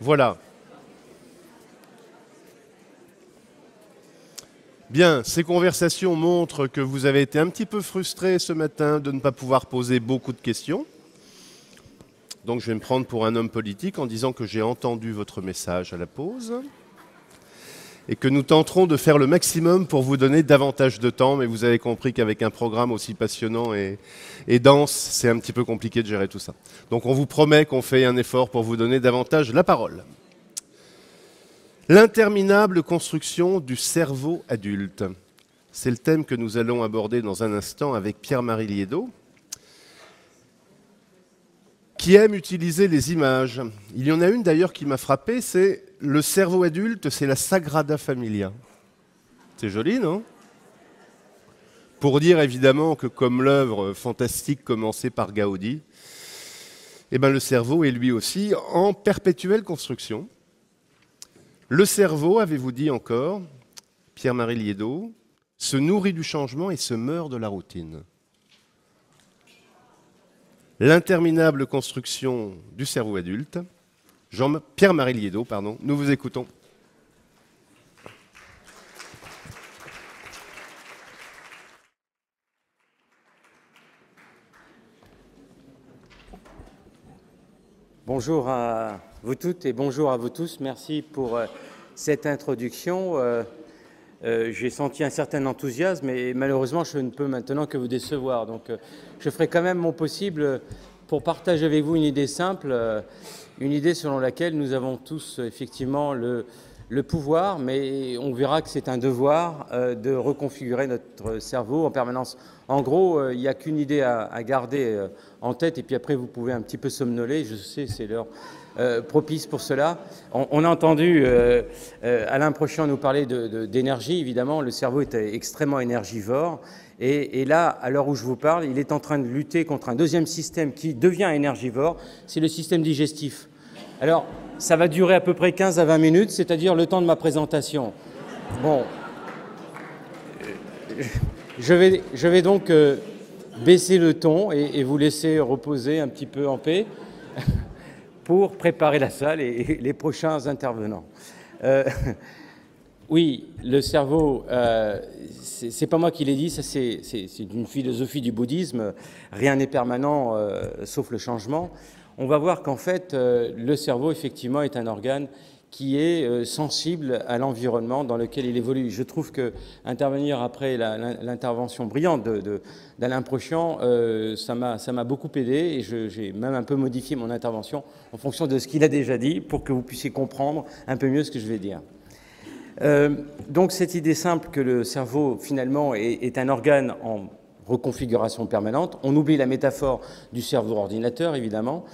Voilà. Bien, ces conversations montrent que vous avez été un petit peu frustré ce matin de ne pas pouvoir poser beaucoup de questions. Donc je vais me prendre pour un homme politique en disant que j'ai entendu votre message à la pause et que nous tenterons de faire le maximum pour vous donner davantage de temps, mais vous avez compris qu'avec un programme aussi passionnant et, dense, c'est un petit peu compliqué de gérer tout ça. Donc on vous promet qu'on fait un effort pour vous donner davantage la parole. L'interminable construction du cerveau adulte. C'est le thème que nous allons aborder dans un instant avec Pierre-Marie Liedot, qui aime utiliser les images. Il y en a une d'ailleurs qui m'a frappé, c'est le cerveau adulte, c'est la Sagrada Familia. C'est joli, non? Pour dire évidemment que comme l'œuvre fantastique commencée par Gaudi, eh ben, le cerveau est lui aussi en perpétuelle construction. Le cerveau, avez-vous dit encore, Pierre-Marie Liedot, se nourrit du changement et se meurt de la routine. L'interminable construction du cerveau adulte, Jean-Pierre-Marie Liedot, pardon, nous vous écoutons. Bonjour à vous toutes et bonjour à vous tous. Merci pour euh, cette introduction. Euh, euh, j'ai senti un certain enthousiasme et malheureusement, je ne peux maintenant que vous décevoir. Donc, je ferai quand même mon possible pour partager avec vous une idée simple, une idée selon laquelle nous avons tous effectivement le, le pouvoir, mais on verra que c'est un devoir de reconfigurer notre cerveau en permanence. En gros, il n'y a qu'une idée à, garder en tête, et puis après, vous pouvez un petit peu somnoler. Je sais, c'est l'heure euh, propice pour cela. On, a entendu euh, euh, Alain Prochon nous parler d'énergie, évidemment, le cerveau est extrêmement énergivore. Et, là, à l'heure où je vous parle, il est en train de lutter contre un deuxième système qui devient énergivore, c'est le système digestif. Alors, ça va durer à peu près 15 à 20 minutes, c'est-à-dire le temps de ma présentation. Bon, je vais, donc baisser le ton et vous laisser reposer un petit peu en paix pour préparer la salle et, les prochains intervenants. Euh, oui, le cerveau, euh, c'est pas moi qui l'ai dit, c'est une philosophie du bouddhisme. Rien n'est permanent euh, sauf le changement. On va voir qu'en fait, euh, le cerveau, effectivement, est un organe qui est euh, sensible à l'environnement dans lequel il évolue. Je trouve que intervenir après l'intervention brillante d'Alain Prochian, euh, ça m'a beaucoup aidé et j'ai même un peu modifié mon intervention en fonction de ce qu'il a déjà dit pour que vous puissiez comprendre un peu mieux ce que je vais dire. Donc cette idée simple que le cerveau finalement est un organe en reconfiguration permanente, on oublie la métaphore du cerveau ordinateur évidemment,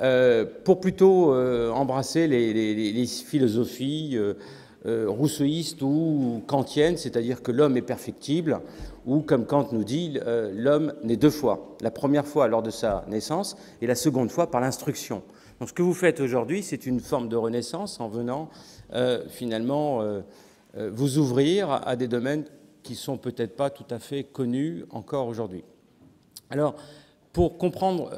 euh, pour plutôt euh, embrasser les, philosophies euh, rousseauistes ou kantiennes, c'est-à-dire que l'homme est perfectible, ou comme Kant nous dit, l'homme naît deux fois. La première fois lors de sa naissance et la seconde fois par l'instruction. Donc ce que vous faites aujourd'hui, c'est une forme de renaissance en venant finalement vous ouvrir à des domaines qui sont peut-être pas tout à fait connus encore aujourd'hui. Alors, pour comprendre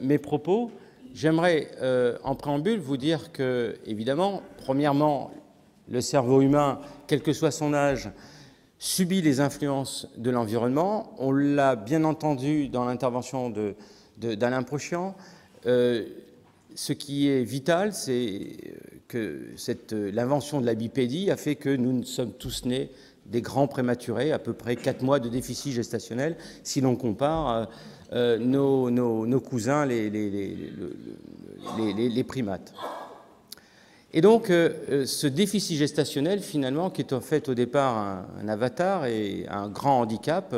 mes propos, J'aimerais, euh, en préambule, vous dire que, évidemment, premièrement, le cerveau humain, quel que soit son âge, subit les influences de l'environnement. On l'a bien entendu dans l'intervention d'Alain Prochian. Euh, ce qui est vital, c'est que l'invention de la bipédie a fait que nous sommes tous nés des grands prématurés, à peu près 4 mois de déficit gestationnel, si l'on compare euh, nos, cousins, les, primates. Et donc, euh, euh, ce déficit gestationnel, finalement, qui est en fait au départ un, avatar et un grand handicap,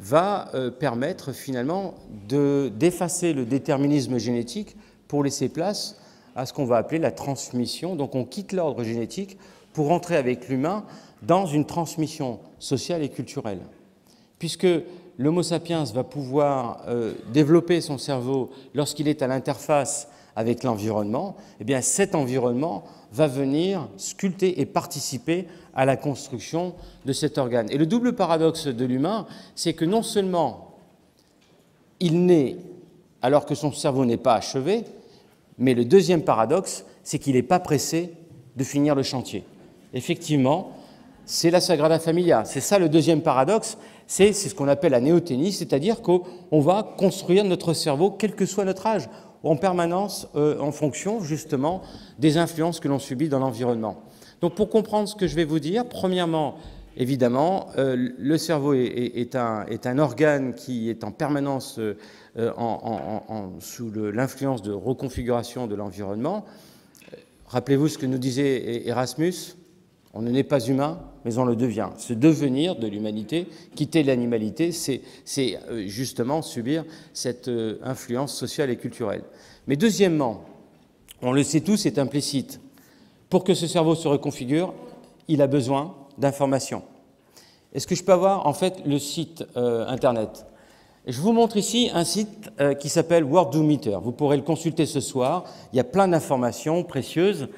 va permettre finalement d'effacer le déterminisme génétique pour laisser place à ce qu'on va appeler la transmission. Donc on quitte l'ordre génétique pour entrer avec l'humain dans une transmission sociale et culturelle. Puisque l'Homo sapiens va pouvoir euh, développer son cerveau lorsqu'il est à l'interface avec l'environnement, eh bien cet environnement va venir sculpter et participer à la construction de cet organe. Et le double paradoxe de l'humain, c'est que non seulement il naît alors que son cerveau n'est pas achevé, mais le deuxième paradoxe, c'est qu'il n'est pas pressé de finir le chantier. Effectivement, c'est la Sagrada Familia. C'est ça le deuxième paradoxe, c'est ce qu'on appelle la néothénie, c'est-à-dire qu'on va construire notre cerveau, quel que soit notre âge, en permanence euh, en fonction justement des influences que l'on subit dans l'environnement. Donc pour comprendre ce que je vais vous dire, premièrement, évidemment, euh, le cerveau est, un, organe qui est en permanence euh, sous l'influence de reconfiguration de l'environnement. Rappelez-vous ce que nous disait Erasmus, on ne naît pas humain, mais on le devient. Ce devenir de l'humanité, quitter l'animalité, c'est euh, justement subir cette euh, influence sociale et culturelle. Mais deuxièmement, on le sait tous, c'est implicite. Pour que ce cerveau se reconfigure, il a besoin d'informations. Est-ce que je peux avoir en fait le site euh, internet? Je vous montre ici un site qui s'appelle Worldometer. Vous pourrez le consulter ce soir. Il y a plein d'informations précieuses.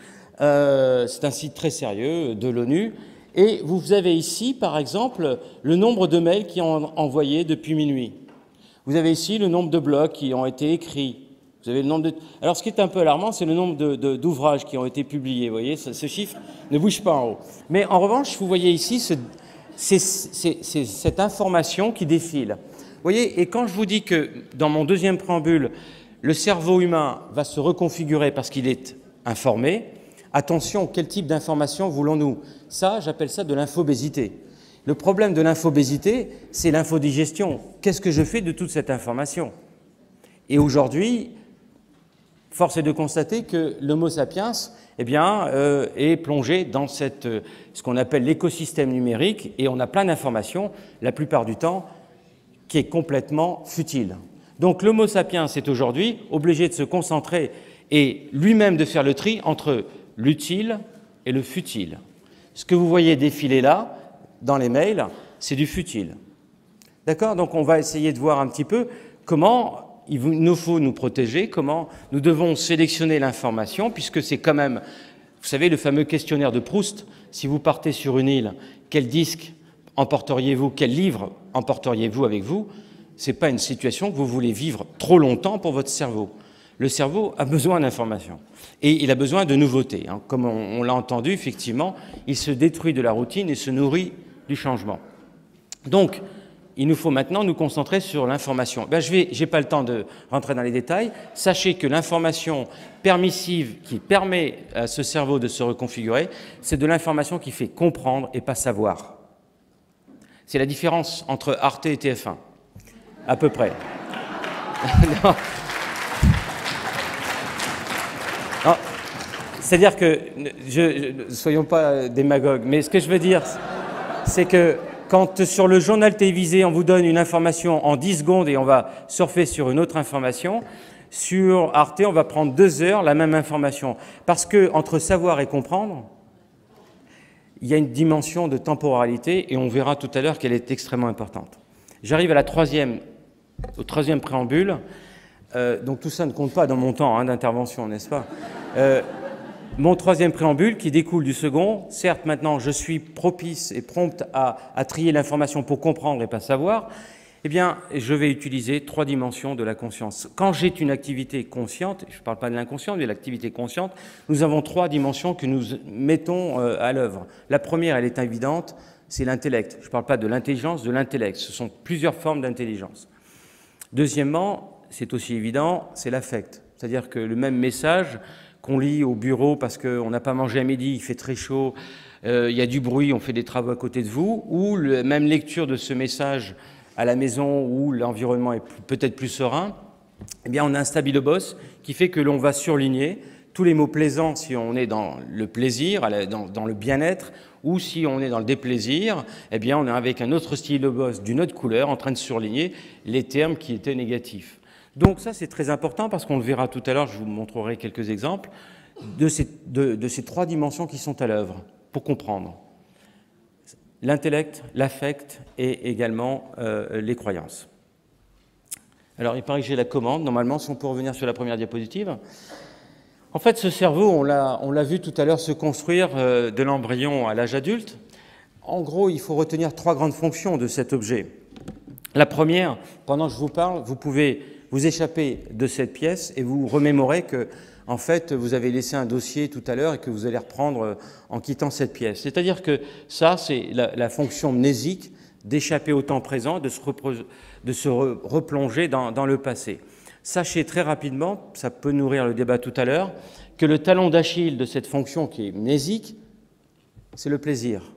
Euh, c'est un site très sérieux de l'ONU. Et vous avez ici, par exemple, le nombre de mails qui ont envoyés depuis minuit. Vous avez ici le nombre de blogs qui ont été écrits. Vous avez le nombre de... Alors, ce qui est un peu alarmant, c'est le nombre d'ouvrages qui ont été publiés. Vous voyez, ce, chiffre ne bouge pas en haut. Mais en revanche, vous voyez ici cette information qui défile voyez, et quand je vous dis que dans mon deuxième préambule, le cerveau humain va se reconfigurer parce qu'il est informé, attention, quel type d'information voulons-nous? Ça, j'appelle ça de l'infobésité. Le problème de l'infobésité, c'est l'infodigestion. Qu'est-ce que je fais de toute cette information? Et aujourd'hui, force est de constater que l'Homo sapiens eh bien, euh, est plongé dans cette, ce qu'on appelle l'écosystème numérique et on a plein d'informations, la plupart du temps qui est complètement futile. Donc l'Homo sapiens est aujourd'hui obligé de se concentrer et lui-même de faire le tri entre l'utile et le futile. Ce que vous voyez défiler là, dans les mails, c'est du futile. D'accord? Donc on va essayer de voir un petit peu comment il nous faut nous protéger, comment nous devons sélectionner l'information, puisque c'est quand même, vous savez, le fameux questionnaire de Proust, si vous partez sur une île, quel disque emporteriez-vous, quel livre emporteriez-vous avec vous? Ce n'est pas une situation que vous voulez vivre trop longtemps pour votre cerveau. Le cerveau a besoin d'informations et il a besoin de nouveautés. Hein. Comme on, l'a entendu, effectivement, il se détruit de la routine et se nourrit du changement. Donc, il nous faut maintenant nous concentrer sur l'information. Ben, je n'ai pas le temps de rentrer dans les détails. Sachez que l'information permissive qui permet à ce cerveau de se reconfigurer, c'est de l'information qui fait comprendre et pas savoir. C'est la différence entre Arte et TF1, à peu près. C'est-à-dire que, soyons pas démagogues, mais ce que je veux dire, c'est que quand sur le journal télévisé, on vous donne une information en 10 secondes et on va surfer sur une autre information, sur Arte, on va prendre deux heures la même information. Parce que entre savoir et comprendre, il y a une dimension de temporalité et on verra tout à l'heure qu'elle est extrêmement importante. J'arrive troisième, au troisième préambule. Euh, donc tout ça ne compte pas dans mon temps hein, d'intervention, n'est-ce pas? Euh, Mon troisième préambule qui découle du second, certes maintenant je suis propice et prompte à, trier l'information pour comprendre et pas savoir, eh bien, je vais utiliser trois dimensions de la conscience. Quand j'ai une activité consciente, je ne parle pas de l'inconscient, mais de l'activité consciente, nous avons trois dimensions que nous mettons euh, à l'œuvre. La première, elle est évidente, c'est l'intellect. Je ne parle pas de l'intelligence, de l'intellect. Ce sont plusieurs formes d'intelligence. Deuxièmement, c'est aussi évident, c'est l'affect. C'est-à-dire que le même message qu'on lit au bureau parce qu'on n'a pas mangé à midi, il fait très chaud, euh, il y a du bruit, on fait des travaux à côté de vous, ou même lecture de ce message à la maison où l'environnement est peut-être plus serein, eh bien, on a un stabilo boss qui fait que l'on va surligner tous les mots plaisants si on est dans le plaisir, dans, le bien-être, ou si on est dans le déplaisir, eh bien, on est avec un autre stylo boss d'une autre couleur en train de surligner les termes qui étaient négatifs. Donc ça, c'est très important parce qu'on le verra tout à l'heure, je vous montrerai quelques exemples de ces, trois dimensions qui sont à l'œuvre pour comprendre l'intellect, l'affect et également euh, les croyances. Alors, il paraît que j'ai la commande. Normalement, si on peut revenir sur la première diapositive. En fait, ce cerveau, on l'a vu tout à l'heure se construire euh, de l'embryon à l'âge adulte. En gros, il faut retenir trois grandes fonctions de cet objet. La première, pendant que je vous parle, vous pouvez vous échapper de cette pièce et vous remémorer que en fait, vous avez laissé un dossier tout à l'heure et que vous allez reprendre euh, en quittant cette pièce. C'est-à-dire que ça, c'est la, fonction mnésique d'échapper au temps présent, de se, replonger dans, le passé. Sachez très rapidement, ça peut nourrir le débat tout à l'heure, que le talon d'Achille de cette fonction qui est mnésique, c'est le plaisir.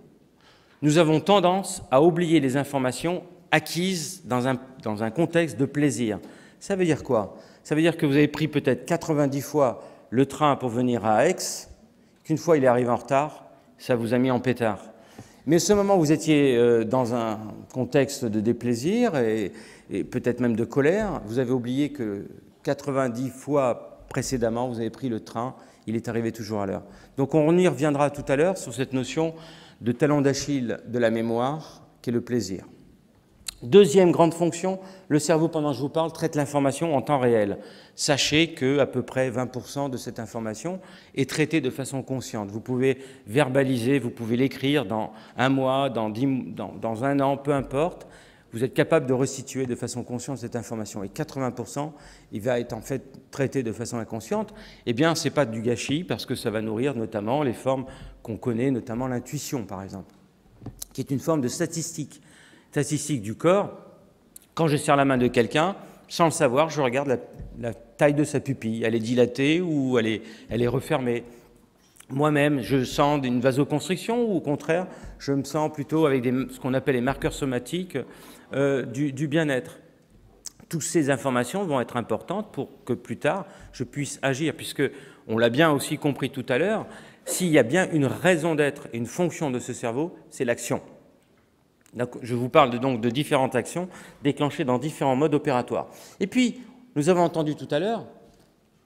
Nous avons tendance à oublier les informations acquises dans un contexte de plaisir. Ça veut dire quoi? Ça veut dire que vous avez pris peut-être 90 fois le train pour venir à Aix, qu'une fois il est arrivé en retard, ça vous a mis en pétard. Mais ce moment vous étiez euh, dans un contexte de déplaisir et, et peut-être même de colère, vous avez oublié que 90 fois précédemment, vous avez pris le train, il est arrivé toujours à l'heure. Donc on y reviendra tout à l'heure sur cette notion de talon d'Achille de la mémoire, qui est le plaisir. Deuxième grande fonction, le cerveau, pendant que je vous parle, traite l'information en temps réel. Sachez que à peu près 20% de cette information est traitée de façon consciente. Vous pouvez verbaliser, vous pouvez l'écrire dans un mois, dans, un an, peu importe. Vous êtes capable de restituer de façon consciente cette information. Et 80%, il va être en fait traité de façon inconsciente. Eh bien, ce n'est pas du gâchis parce que ça va nourrir notamment les formes qu'on connaît, notamment l'intuition, par exemple, qui est une forme de statistique statistique du corps, quand je serre la main de quelqu'un, sans le savoir, je regarde la, taille de sa pupille. Elle est dilatée ou elle est, elle est refermée. Moi-même, je sens une vasoconstriction ou au contraire, je me sens plutôt avec ce qu'on appelle les marqueurs somatiques euh, du, du bien-être. Toutes ces informations vont être importantes pour que plus tard je puisse agir, puisque on l'a bien aussi compris tout à l'heure, s'il y a bien une raison d'être, une fonction de ce cerveau, c'est l'action. Je vous parle donc de différentes actions déclenchées dans différents modes opératoires. Et puis, nous avons entendu tout à l'heure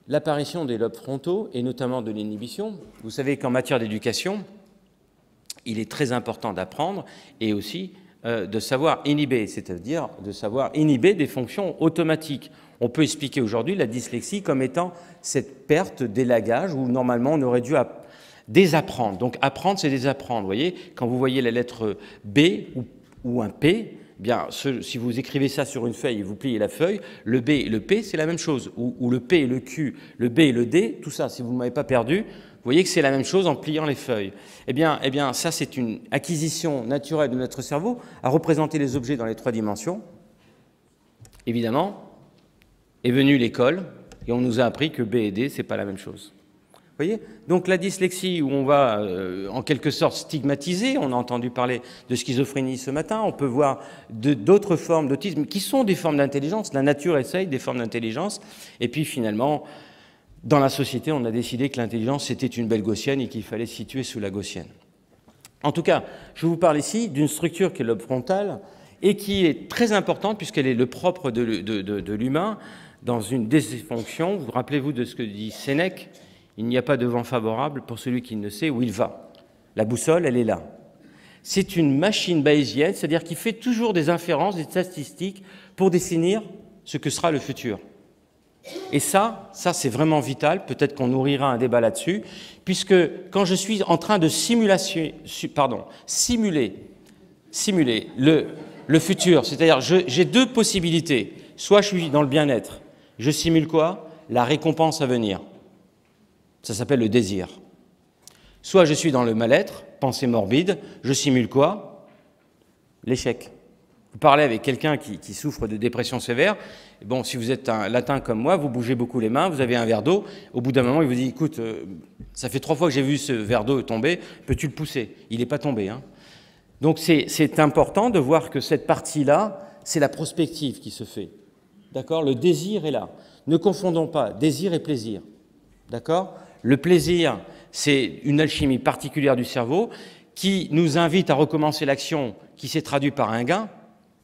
l'apparition des lobes frontaux et notamment de l'inhibition. Vous savez qu'en matière d'éducation, il est très important d'apprendre et aussi euh, de savoir inhiber, c'est-à-dire de savoir inhiber des fonctions automatiques. On peut expliquer aujourd'hui la dyslexie comme étant cette perte d'élagage où normalement on aurait dû désapprendre. Donc apprendre, c'est désapprendre. Vous voyez, quand vous voyez la lettre B ou ou un P, eh bien, si vous écrivez ça sur une feuille et vous pliez la feuille, le B et le P, c'est la même chose. Ou, le P et le Q, le B et le D, tout ça, si vous ne m'avez pas perdu, vous voyez que c'est la même chose en pliant les feuilles. Eh bien, eh bien ça, c'est une acquisition naturelle de notre cerveau à représenter les objets dans les trois dimensions. Évidemment, est venue l'école et on nous a appris que B et D, c'est pas la même chose. Donc la dyslexie, où on va euh, en quelque sorte stigmatiser, on a entendu parler de schizophrénie ce matin, on peut voir d'autres formes d'autisme qui sont des formes d'intelligence. La nature essaye des formes d'intelligence. Et puis finalement, dans la société, on a décidé que l'intelligence, c'était une belle gaussienne et qu'il fallait se situer sous la gaussienne. En tout cas, je vous parle ici d'une structure qui est lobe frontal et qui est très importante puisqu'elle est le propre de, l'humain dans une des fonctions. Vous rappelez-vous de ce que dit Sénèque il n'y a pas de vent favorable pour celui qui ne sait où il va. La boussole, elle est là. C'est une machine bayésienne, c'est-à-dire qui fait toujours des inférences, des statistiques pour définir ce que sera le futur. Et ça, ça c'est vraiment vital. Peut-être qu'on nourrira un débat là-dessus, puisque quand je suis en train de simulation, simuler, simuler le, le futur, c'est-à-dire j'ai deux possibilités. Soit je suis dans le bien-être, je simule quoi? La récompense à venir. Ça s'appelle le désir. Soit je suis dans le mal-être, pensée morbide, je simule quoi? L'échec. Vous parlez avec quelqu'un qui, souffre de dépression sévère, bon, si vous êtes un latin comme moi, vous bougez beaucoup les mains, vous avez un verre d'eau, au bout d'un moment, il vous dit, écoute, euh, ça fait trois fois que j'ai vu ce verre d'eau tomber, peux-tu le pousser? Il n'est pas tombé. Hein. Donc c'est important de voir que cette partie-là, c'est la prospective qui se fait. D'accord? Le désir est là. Ne confondons pas désir et plaisir. D'accord? Le plaisir, c'est une alchimie particulière du cerveau qui nous invite à recommencer l'action qui s'est traduite par un gain.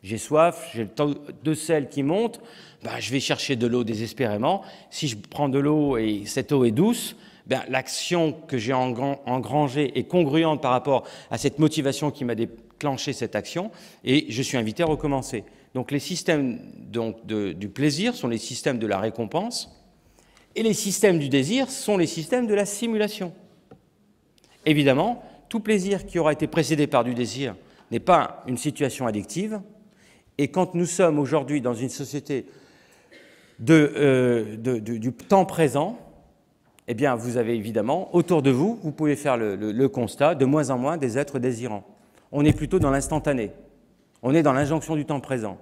J'ai soif, j'ai le taux de sel qui monte, ben, je vais chercher de l'eau désespérément. Si je prends de l'eau et cette eau est douce, ben, l'action que j'ai engrangée est congruente par rapport à cette motivation qui m'a déclenché cette action et je suis invité à recommencer. Donc les systèmes du plaisir sont les systèmes de la récompense et les systèmes du désir sont les systèmes de la simulation. Évidemment, tout plaisir qui aura été précédé par du désir n'est pas une situation addictive. Et quand nous sommes aujourd'hui dans une société euh, du temps présent, eh bien, vous avez évidemment, autour de vous, vous pouvez faire le, constat, de moins en moins des êtres désirants. On est plutôt dans l'instantané. On est dans l'injonction du temps présent.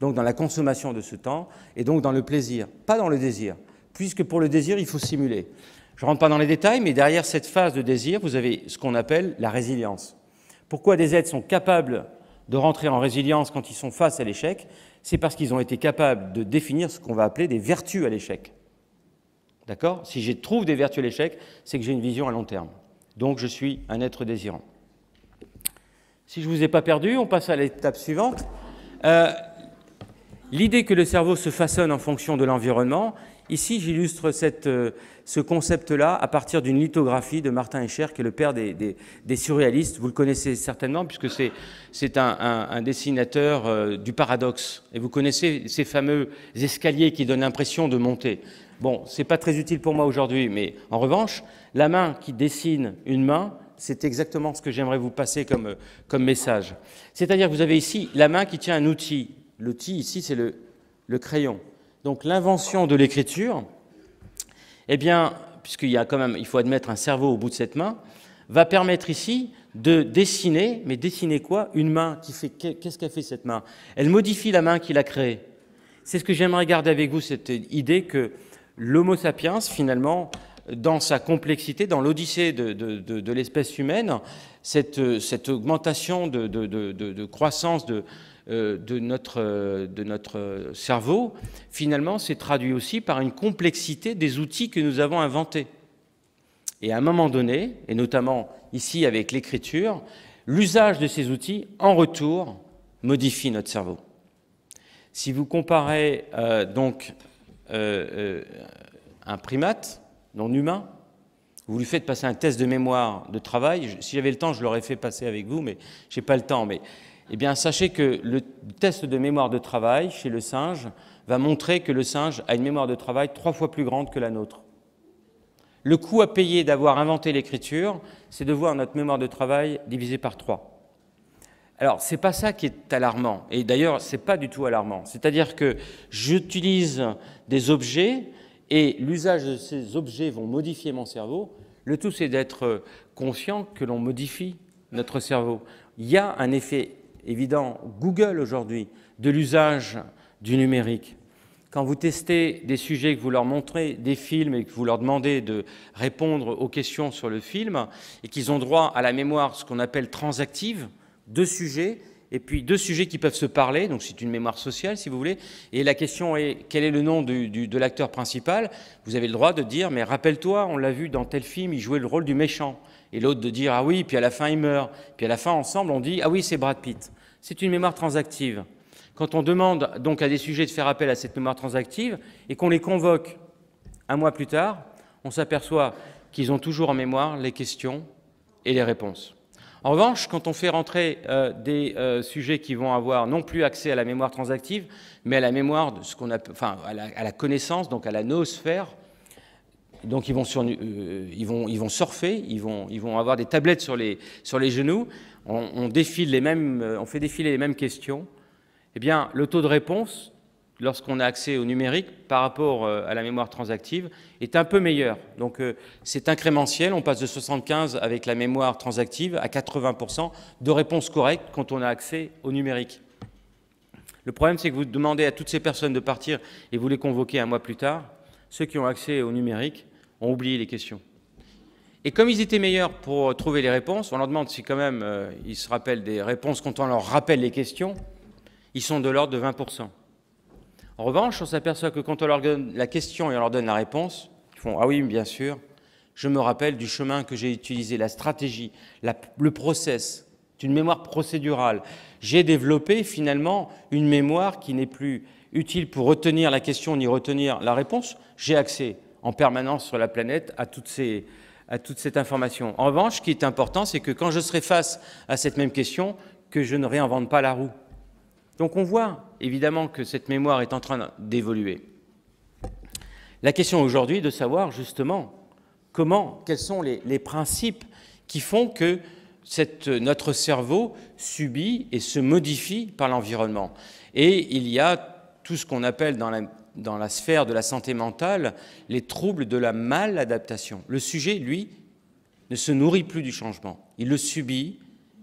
Donc dans la consommation de ce temps et donc dans le plaisir, pas dans le désir. Puisque pour le désir, il faut simuler. Je ne rentre pas dans les détails, mais derrière cette phase de désir, vous avez ce qu'on appelle la résilience. Pourquoi des êtres sont capables de rentrer en résilience quand ils sont face à l'échec? C'est parce qu'ils ont été capables de définir ce qu'on va appeler des vertus à l'échec. D'accord? Si je trouve des vertus à l'échec, c'est que j'ai une vision à long terme. Donc je suis un être désirant. Si je ne vous ai pas perdu, on passe à l'étape suivante. Euh, l'idée que le cerveau se façonne en fonction de l'environnement, ici j'illustre euh, ce concept-là à partir d'une lithographie de Martin Escher, qui est le père des, surréalistes. Vous le connaissez certainement, puisque c'est un, dessinateur euh, du paradoxe. Et vous connaissez ces fameux escaliers qui donnent l'impression de monter. Bon, ce n'est pas très utile pour moi aujourd'hui, mais en revanche, la main qui dessine une main, c'est exactement ce que j'aimerais vous passer comme, comme message. C'est-à-dire que vous avez ici la main qui tient un outil. L'outil ici, c'est le crayon. Donc l'invention de l'écriture, eh bien, puisqu'il y a quand même, il faut admettre un cerveau au bout de cette main, va permettre ici de dessiner, mais dessiner quoi? Une main qui fait, qu'est-ce qu'a fait cette main? Elle modifie la main qu'il a créée. C'est ce que j'aimerais garder avec vous, cette idée que l'Homo sapiens, finalement, dans sa complexité, dans l'odyssée de, l'espèce humaine, cette, augmentation de, croissance euh, de, notre, de notre cerveau, finalement, s'est traduit aussi par une complexité des outils que nous avons inventés. Et à un moment donné, et notamment ici avec l'écriture, l'usage de ces outils, en retour, modifie notre cerveau. Si vous comparez euh, donc euh, euh, un primate non humain, vous lui faites passer un test de mémoire de travail. Si j'avais le temps, je l'aurais fait passer avec vous, mais je n'ai pas le temps. Mais eh bien, sachez que le test de mémoire de travail chez le singe va montrer que le singe a une mémoire de travail trois fois plus grande que la nôtre. Le coût à payer d'avoir inventé l'écriture, c'est de voir notre mémoire de travail divisée par trois. Alors, ce n'est pas ça qui est alarmant. Et d'ailleurs, ce n'est pas du tout alarmant. C'est-à-dire que j'utilise des objets et l'usage de ces objets vont modifier mon cerveau. Le tout, c'est d'être conscient que l'on modifie notre cerveau. Il y a un effet évident, Google aujourd'hui, de l'usage du numérique. Quand vous testez des sujets, que vous leur montrez des films et que vous leur demandez de répondre aux questions sur le film, et qu'ils ont droit à la mémoire, ce qu'on appelle transactive, deux sujets, et puis deux sujets qui peuvent se parler, donc c'est une mémoire sociale si vous voulez, et la question est quel est le nom de l'acteur principal? Vous avez le droit de dire mais rappelle-toi, on l'a vu dans tel film, il jouait le rôle du méchant, et l'autre de dire ah oui, puis à la fin il meurt, puis à la fin ensemble on dit ah oui c'est Brad Pitt. C'est une mémoire transactive. Quand on demande donc à des sujets de faire appel à cette mémoire transactive et qu'on les convoque un mois plus tard, on s'aperçoit qu'ils ont toujours en mémoire les questions et les réponses. En revanche, quand on fait rentrer euh, des euh, sujets qui vont avoir non plus accès à la mémoire transactive, mais à la mémoire de ce qu'on enfin, à la, connaissance, donc à la noosphère, donc ils vont, euh, ils vont, ils vont surfer, ils vont, ils vont avoir des tablettes sur les, sur les genoux, on, défile les mêmes, on fait défiler les mêmes questions, eh bien, le taux de réponse lorsqu'on a accès au numérique par rapport euh, à la mémoire transactive est un peu meilleur. Donc euh, c'est incrémentiel, on passe de 75 avec la mémoire transactive à 80% de réponses correctes quand on a accès au numérique. Le problème c'est que vous demandez à toutes ces personnes de partir et vous les convoquez un mois plus tard. Ceux qui ont accès au numérique ont oublié les questions. Et comme ils étaient meilleurs pour trouver les réponses, on leur demande si quand même euh, ils se rappellent des réponses quand on leur rappelle les questions, ils sont de l'ordre de 20%. En revanche, on s'aperçoit que quand on leur donne la question et on leur donne la réponse, ils font Ah oui, bien sûr, je me rappelle du chemin que j'ai utilisé, la stratégie, le process, une mémoire procédurale. J'ai développé finalement une mémoire qui n'est plus utile pour retenir la question ni retenir la réponse. J'ai accès en permanence sur la planète à, toute cette information. En revanche, ce qui est important, c'est que quand je serai face à cette même question, que je ne réinvente pas la roue. Donc on voit évidemment que cette mémoire est en train d'évoluer. La question aujourd'hui est de savoir justement comment, quels sont les, principes qui font que notre cerveau subit et se modifie par l'environnement. Et il y a tout ce qu'on appelle dans la, dans la sphère de la santé mentale les troubles de la maladaptation. Le sujet, lui, ne se nourrit plus du changement. Il le subit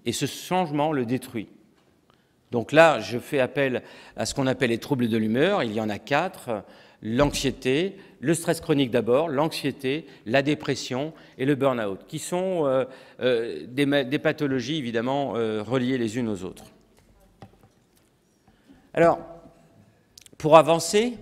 et ce changement le détruit. Donc là, je fais appel à ce qu'on appelle les troubles de l'humeur. Il y en a quatre l'anxiété, le stress chronique d'abord, l'anxiété, la dépression et le burn-out, qui sont euh, euh, des, pathologies évidemment euh, reliées les unes aux autres. Alors, pour avancer,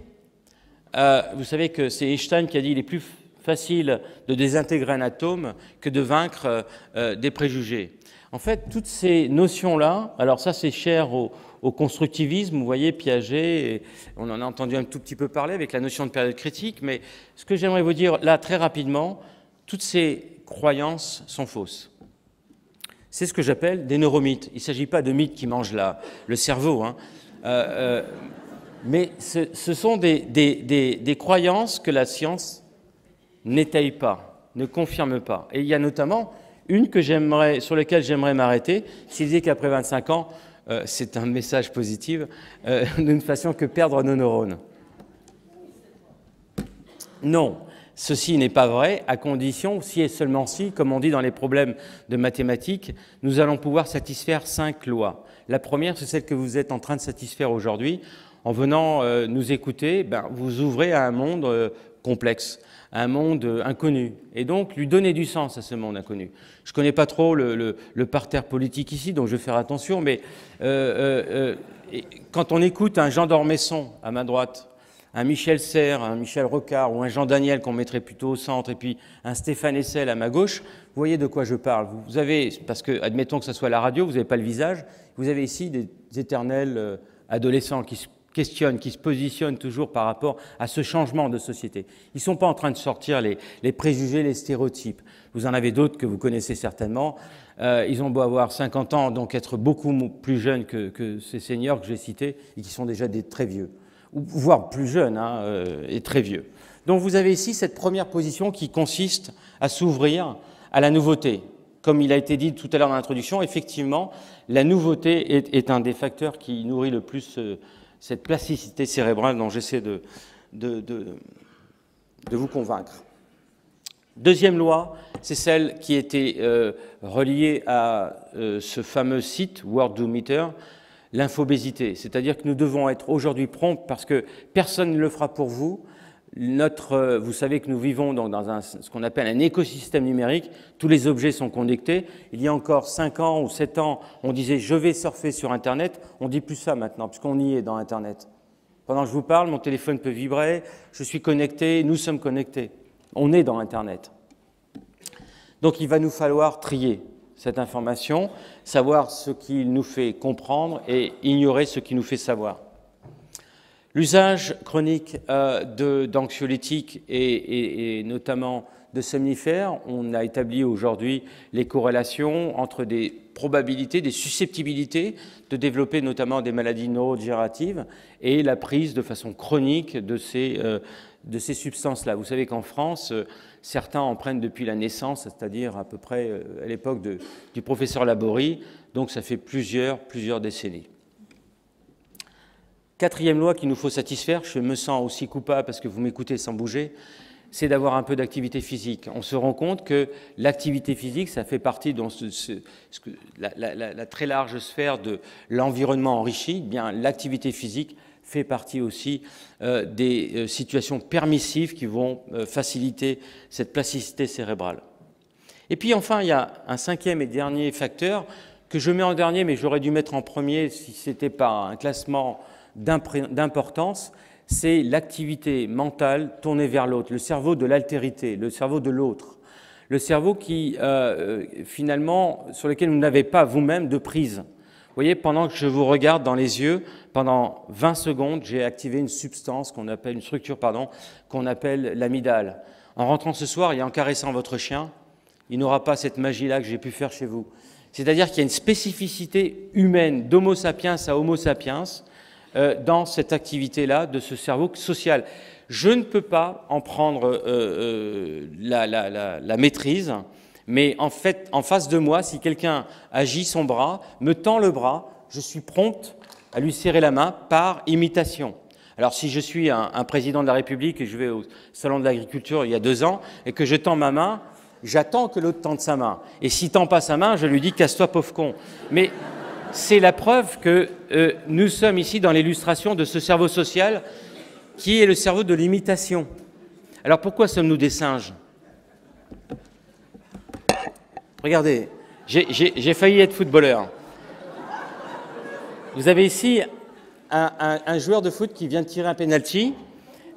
vous savez que c'est Einstein qui a dit qu'il est plus facile de désintégrer un atome que de vaincre des préjugés. En fait, toutes ces notions-là, alors ça c'est cher au constructivisme, vous voyez, Piaget, on en a entendu un tout petit peu parler avec la notion de période critique, mais ce que j'aimerais vous dire là très rapidement, toutes ces croyances sont fausses. C'est ce que j'appelle des neuromythes. Il ne s'agit pas de mythes qui mangent la, le cerveau, hein. euh, euh, mais ce, sont des, croyances que la science n'étaye pas, ne confirme pas. Et il y a notamment une que sur laquelle j'aimerais m'arrêter, s'il disait qu'après 25 ans, euh, c'est un message positif, euh, d'une façon que perdre nos neurones. Non, ceci n'est pas vrai, à condition, si et seulement si, comme on dit dans les problèmes de mathématiques, nous allons pouvoir satisfaire cinq lois. La première, c'est celle que vous êtes en train de satisfaire aujourd'hui. En venant euh, nous écouter, ben, vous ouvrez à un monde complexe un monde inconnu, et donc lui donner du sens à ce monde inconnu. Je ne connais pas trop le, parterre politique ici, donc je vais faire attention, mais euh, euh, euh, quand on écoute un Jean d'Ormesson à ma droite, un Michel Serres, un Michel Rocard ou un Jean Daniel qu'on mettrait plutôt au centre, et puis un Stéphane Essel à ma gauche, vous voyez de quoi je parle. Vous avez, parce que, admettons que ce soit la radio, vous n'avez pas le visage, vous avez ici des éternels adolescents qui se questionnent, qui se positionnent toujours par rapport à ce changement de société. Ils ne sont pas en train de sortir les, préjugés, les stéréotypes. Vous en avez d'autres que vous connaissez certainement. Euh, ils ont beau avoir 50 ans, donc être beaucoup plus jeunes que, ces seniors que j'ai cités et qui sont déjà des très vieux, ou voire plus jeunes hein, euh, et très vieux. Donc vous avez ici cette première position qui consiste à s'ouvrir à la nouveauté. Comme il a été dit tout à l'heure dans l'introduction, effectivement, la nouveauté est, un des facteurs qui nourrit le plus euh, cette plasticité cérébrale dont j'essaie de, vous convaincre. Deuxième loi, c'est celle qui était euh, reliée à euh, ce fameux site, World Meter, l'infobésité. C'est-à-dire que nous devons être aujourd'hui prompts parce que personne ne le fera pour vous, euh, vous savez que nous vivons dans, ce qu'on appelle un écosystème numérique. Tous les objets sont connectés. Il y a encore 5 ans ou 7 ans, on disait je vais surfer sur Internet. On dit plus ça maintenant, puisqu'on y est dans Internet. Pendant que je vous parle, mon téléphone peut vibrer, je suis connecté, nous sommes connectés. On est dans Internet. Donc il va nous falloir trier cette information, savoir ce qui nous fait comprendre et ignorer ce qui nous fait savoir. L'usage chronique euh, d'anxiolytiques et, notamment de somnifères, on a établi aujourd'hui les corrélations entre des probabilités, des susceptibilités de développer notamment des maladies neurodégénératives et la prise de façon chronique de ces, euh, substances-là. Vous savez qu'en France, euh, certains en prennent depuis la naissance, c'est-à-dire à peu près à l'époque du professeur Laborie, donc ça fait plusieurs, plusieurs décennies. Quatrième loi qu'il nous faut satisfaire, je me sens aussi coupable parce que vous m'écoutez sans bouger, c'est d'avoir un peu d'activité physique. On se rend compte que l'activité physique, ça fait partie de la, très large sphère de l'environnement enrichi. Eh bien, l'activité physique fait partie aussi euh, des euh, situations permissives qui vont euh, faciliter cette plasticité cérébrale. Et puis enfin, il y a un cinquième et dernier facteur que je mets en dernier, mais j'aurais dû mettre en premier si ce n'était pas un classement d'importance, c'est l'activité mentale tournée vers l'autre, le cerveau de l'altérité, le cerveau de l'autre, le cerveau qui, euh, finalement, sur lequel vous n'avez pas vous-même de prise. Vous voyez, pendant que je vous regarde dans les yeux, pendant 20 secondes, j'ai activé une substance qu'on appelle, une structure, pardon, qu'on appelle l'amygdale. En rentrant ce soir et en caressant votre chien, il n'aura pas cette magie-là que j'ai pu faire chez vous. C'est-à-dire qu'il y a une spécificité humaine d'Homo sapiens à Homo sapiens euh, dans cette activité-là de ce cerveau social. Je ne peux pas en prendre euh, euh, la, maîtrise, mais en fait, en face de moi, si quelqu'un agit son bras, me tend le bras, je suis prompte à lui serrer la main par imitation. Alors si je suis un, président de la République et je vais au salon de l'agriculture il y a deux ans et que je tends ma main, j'attends que l'autre tende sa main. Et s'il tend pas sa main, je lui dis casse-toi pauvre con. Mais c'est la preuve que euh, nous sommes ici dans l'illustration de ce cerveau social qui est le cerveau de l'imitation. Alors pourquoi sommes-nous des singes? Regardez, j'ai failli être footballeur. Vous avez ici un, joueur de foot qui vient de tirer un penalty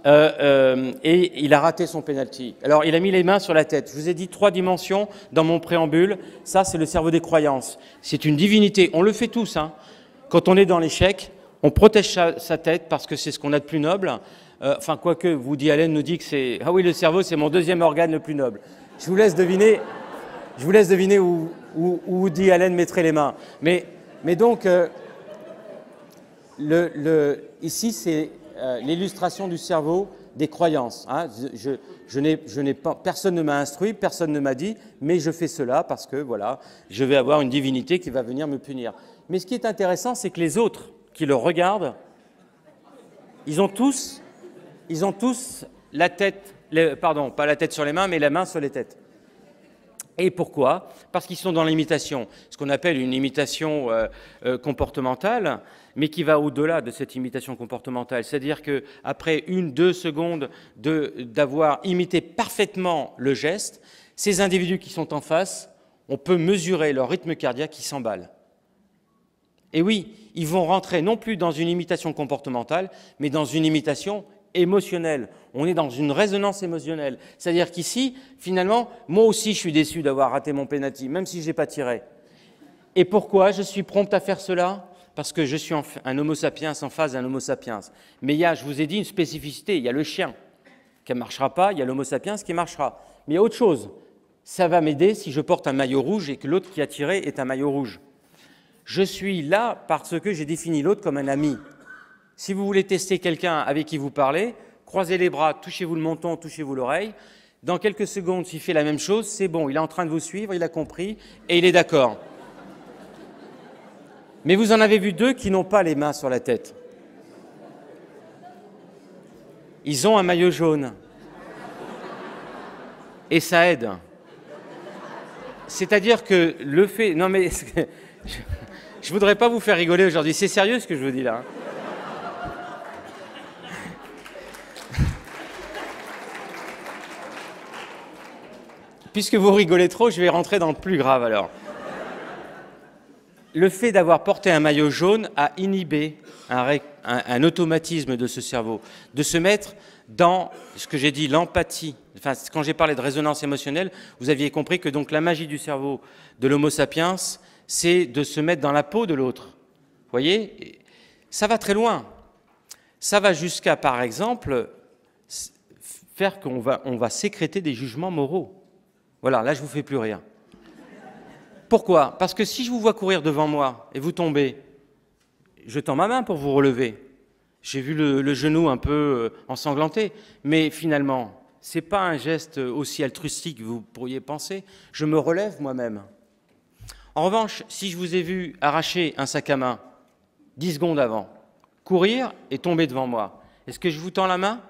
euh, euh, et il a raté son penalty. Alors il a mis les mains sur la tête. Je vous ai dit trois dimensions dans mon préambule. Ça, c'est le cerveau des croyances. C'est une divinité. On le fait tous. Hein. Quand on est dans l'échec, on protège sa, tête parce que c'est ce qu'on a de plus noble. Euh, enfin, quoique Woody Allen nous dit que c'est ah oui, le cerveau, c'est mon deuxième organe le plus noble. Je vous laisse deviner. Je vous laisse deviner où, où, Woody Allen mettrait les mains. Mais, mais donc le, ici, c'est euh, l'illustration du cerveau des croyances. Hein. Je, personne ne m'a instruit, personne ne m'a dit, mais je fais cela parce que voilà, je vais avoir une divinité qui va venir me punir. Mais ce qui est intéressant, c'est que les autres qui le regardent, ils ont tous, ils ont tous la tête, pardon, pas la tête sur les mains, mais la main sur les têtes. Et pourquoi? Parce qu'ils sont dans l'imitation, ce qu'on appelle une imitation euh, euh, comportementale, mais qui va au-delà de cette imitation comportementale. C'est-à-dire qu'après une, deux secondes d'avoir imité parfaitement le geste, ces individus qui sont en face, on peut mesurer leur rythme cardiaque qui s'emballe. Et oui, ils vont rentrer non plus dans une imitation comportementale, mais dans une imitation émotionnelle. On est dans une résonance émotionnelle. C'est-à-dire qu'ici, finalement, moi aussi, je suis déçu d'avoir raté mon penalty, même si je n'ai pas tiré. Et pourquoi je suis prompt à faire cela? Parce que je suis un homo sapiens en face d'un homo sapiens. Mais il y a, je vous ai dit, une spécificité. Il y a le chien qui ne marchera pas, il y a l'homo sapiens qui marchera. Mais il y a autre chose. Ça va m'aider si je porte un maillot rouge et que l'autre qui a tiré est un maillot rouge. Je suis là parce que j'ai défini l'autre comme un ami. Si vous voulez tester quelqu'un avec qui vous parlez, croisez les bras, touchez-vous le menton, touchez-vous l'oreille. Dans quelques secondes, s'il fait la même chose, c'est bon, il est en train de vous suivre, il a compris et il est d'accord. Mais vous en avez vu deux qui n'ont pas les mains sur la tête. Ils ont un maillot jaune. Et ça aide. C'est-à-dire que le fait... Non mais... Je ne voudrais pas vous faire rigoler aujourd'hui. C'est sérieux ce que je vous dis là. Puisque vous rigolez trop, je vais rentrer dans le plus grave alors. Le fait d'avoir porté un maillot jaune a inhibé un, automatisme de ce cerveau, de se mettre dans ce que j'ai dit, l'empathie. Enfin, quand j'ai parlé de résonance émotionnelle, vous aviez compris que donc la magie du cerveau de l'Homo sapiens, c'est de se mettre dans la peau de l'autre. Vous voyez? Ça va très loin. Ça va jusqu'à, par exemple, faire qu'on va, sécréter des jugements moraux. Voilà, là, je ne vous fais plus rien. Pourquoi? Parce que si je vous vois courir devant moi et vous tomber, je tends ma main pour vous relever. J'ai vu le, genou un peu euh, ensanglanté, mais finalement, ce n'est pas un geste aussi altruistique que vous pourriez penser. Je me relève moi-même. En revanche, si je vous ai vu arracher un sac à main dix secondes avant, courir et tomber devant moi, est-ce que je vous tends la main?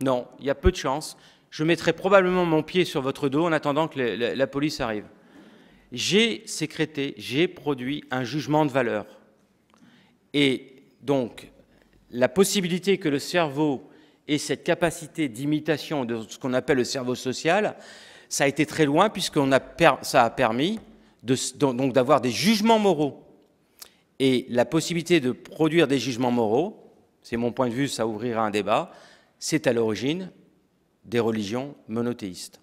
Non, il y a peu de chances je mettrai probablement mon pied sur votre dos en attendant que la, police arrive. J'ai sécrété, j'ai produit un jugement de valeur. Et donc, la possibilité que le cerveau ait cette capacité d'imitation de ce qu'on appelle le cerveau social, ça a été très loin puisque ça a permis donc d'avoir des jugements moraux. Et la possibilité de produire des jugements moraux, c'est mon point de vue, ça ouvrira un débat, c'est à l'origine des religions monothéistes.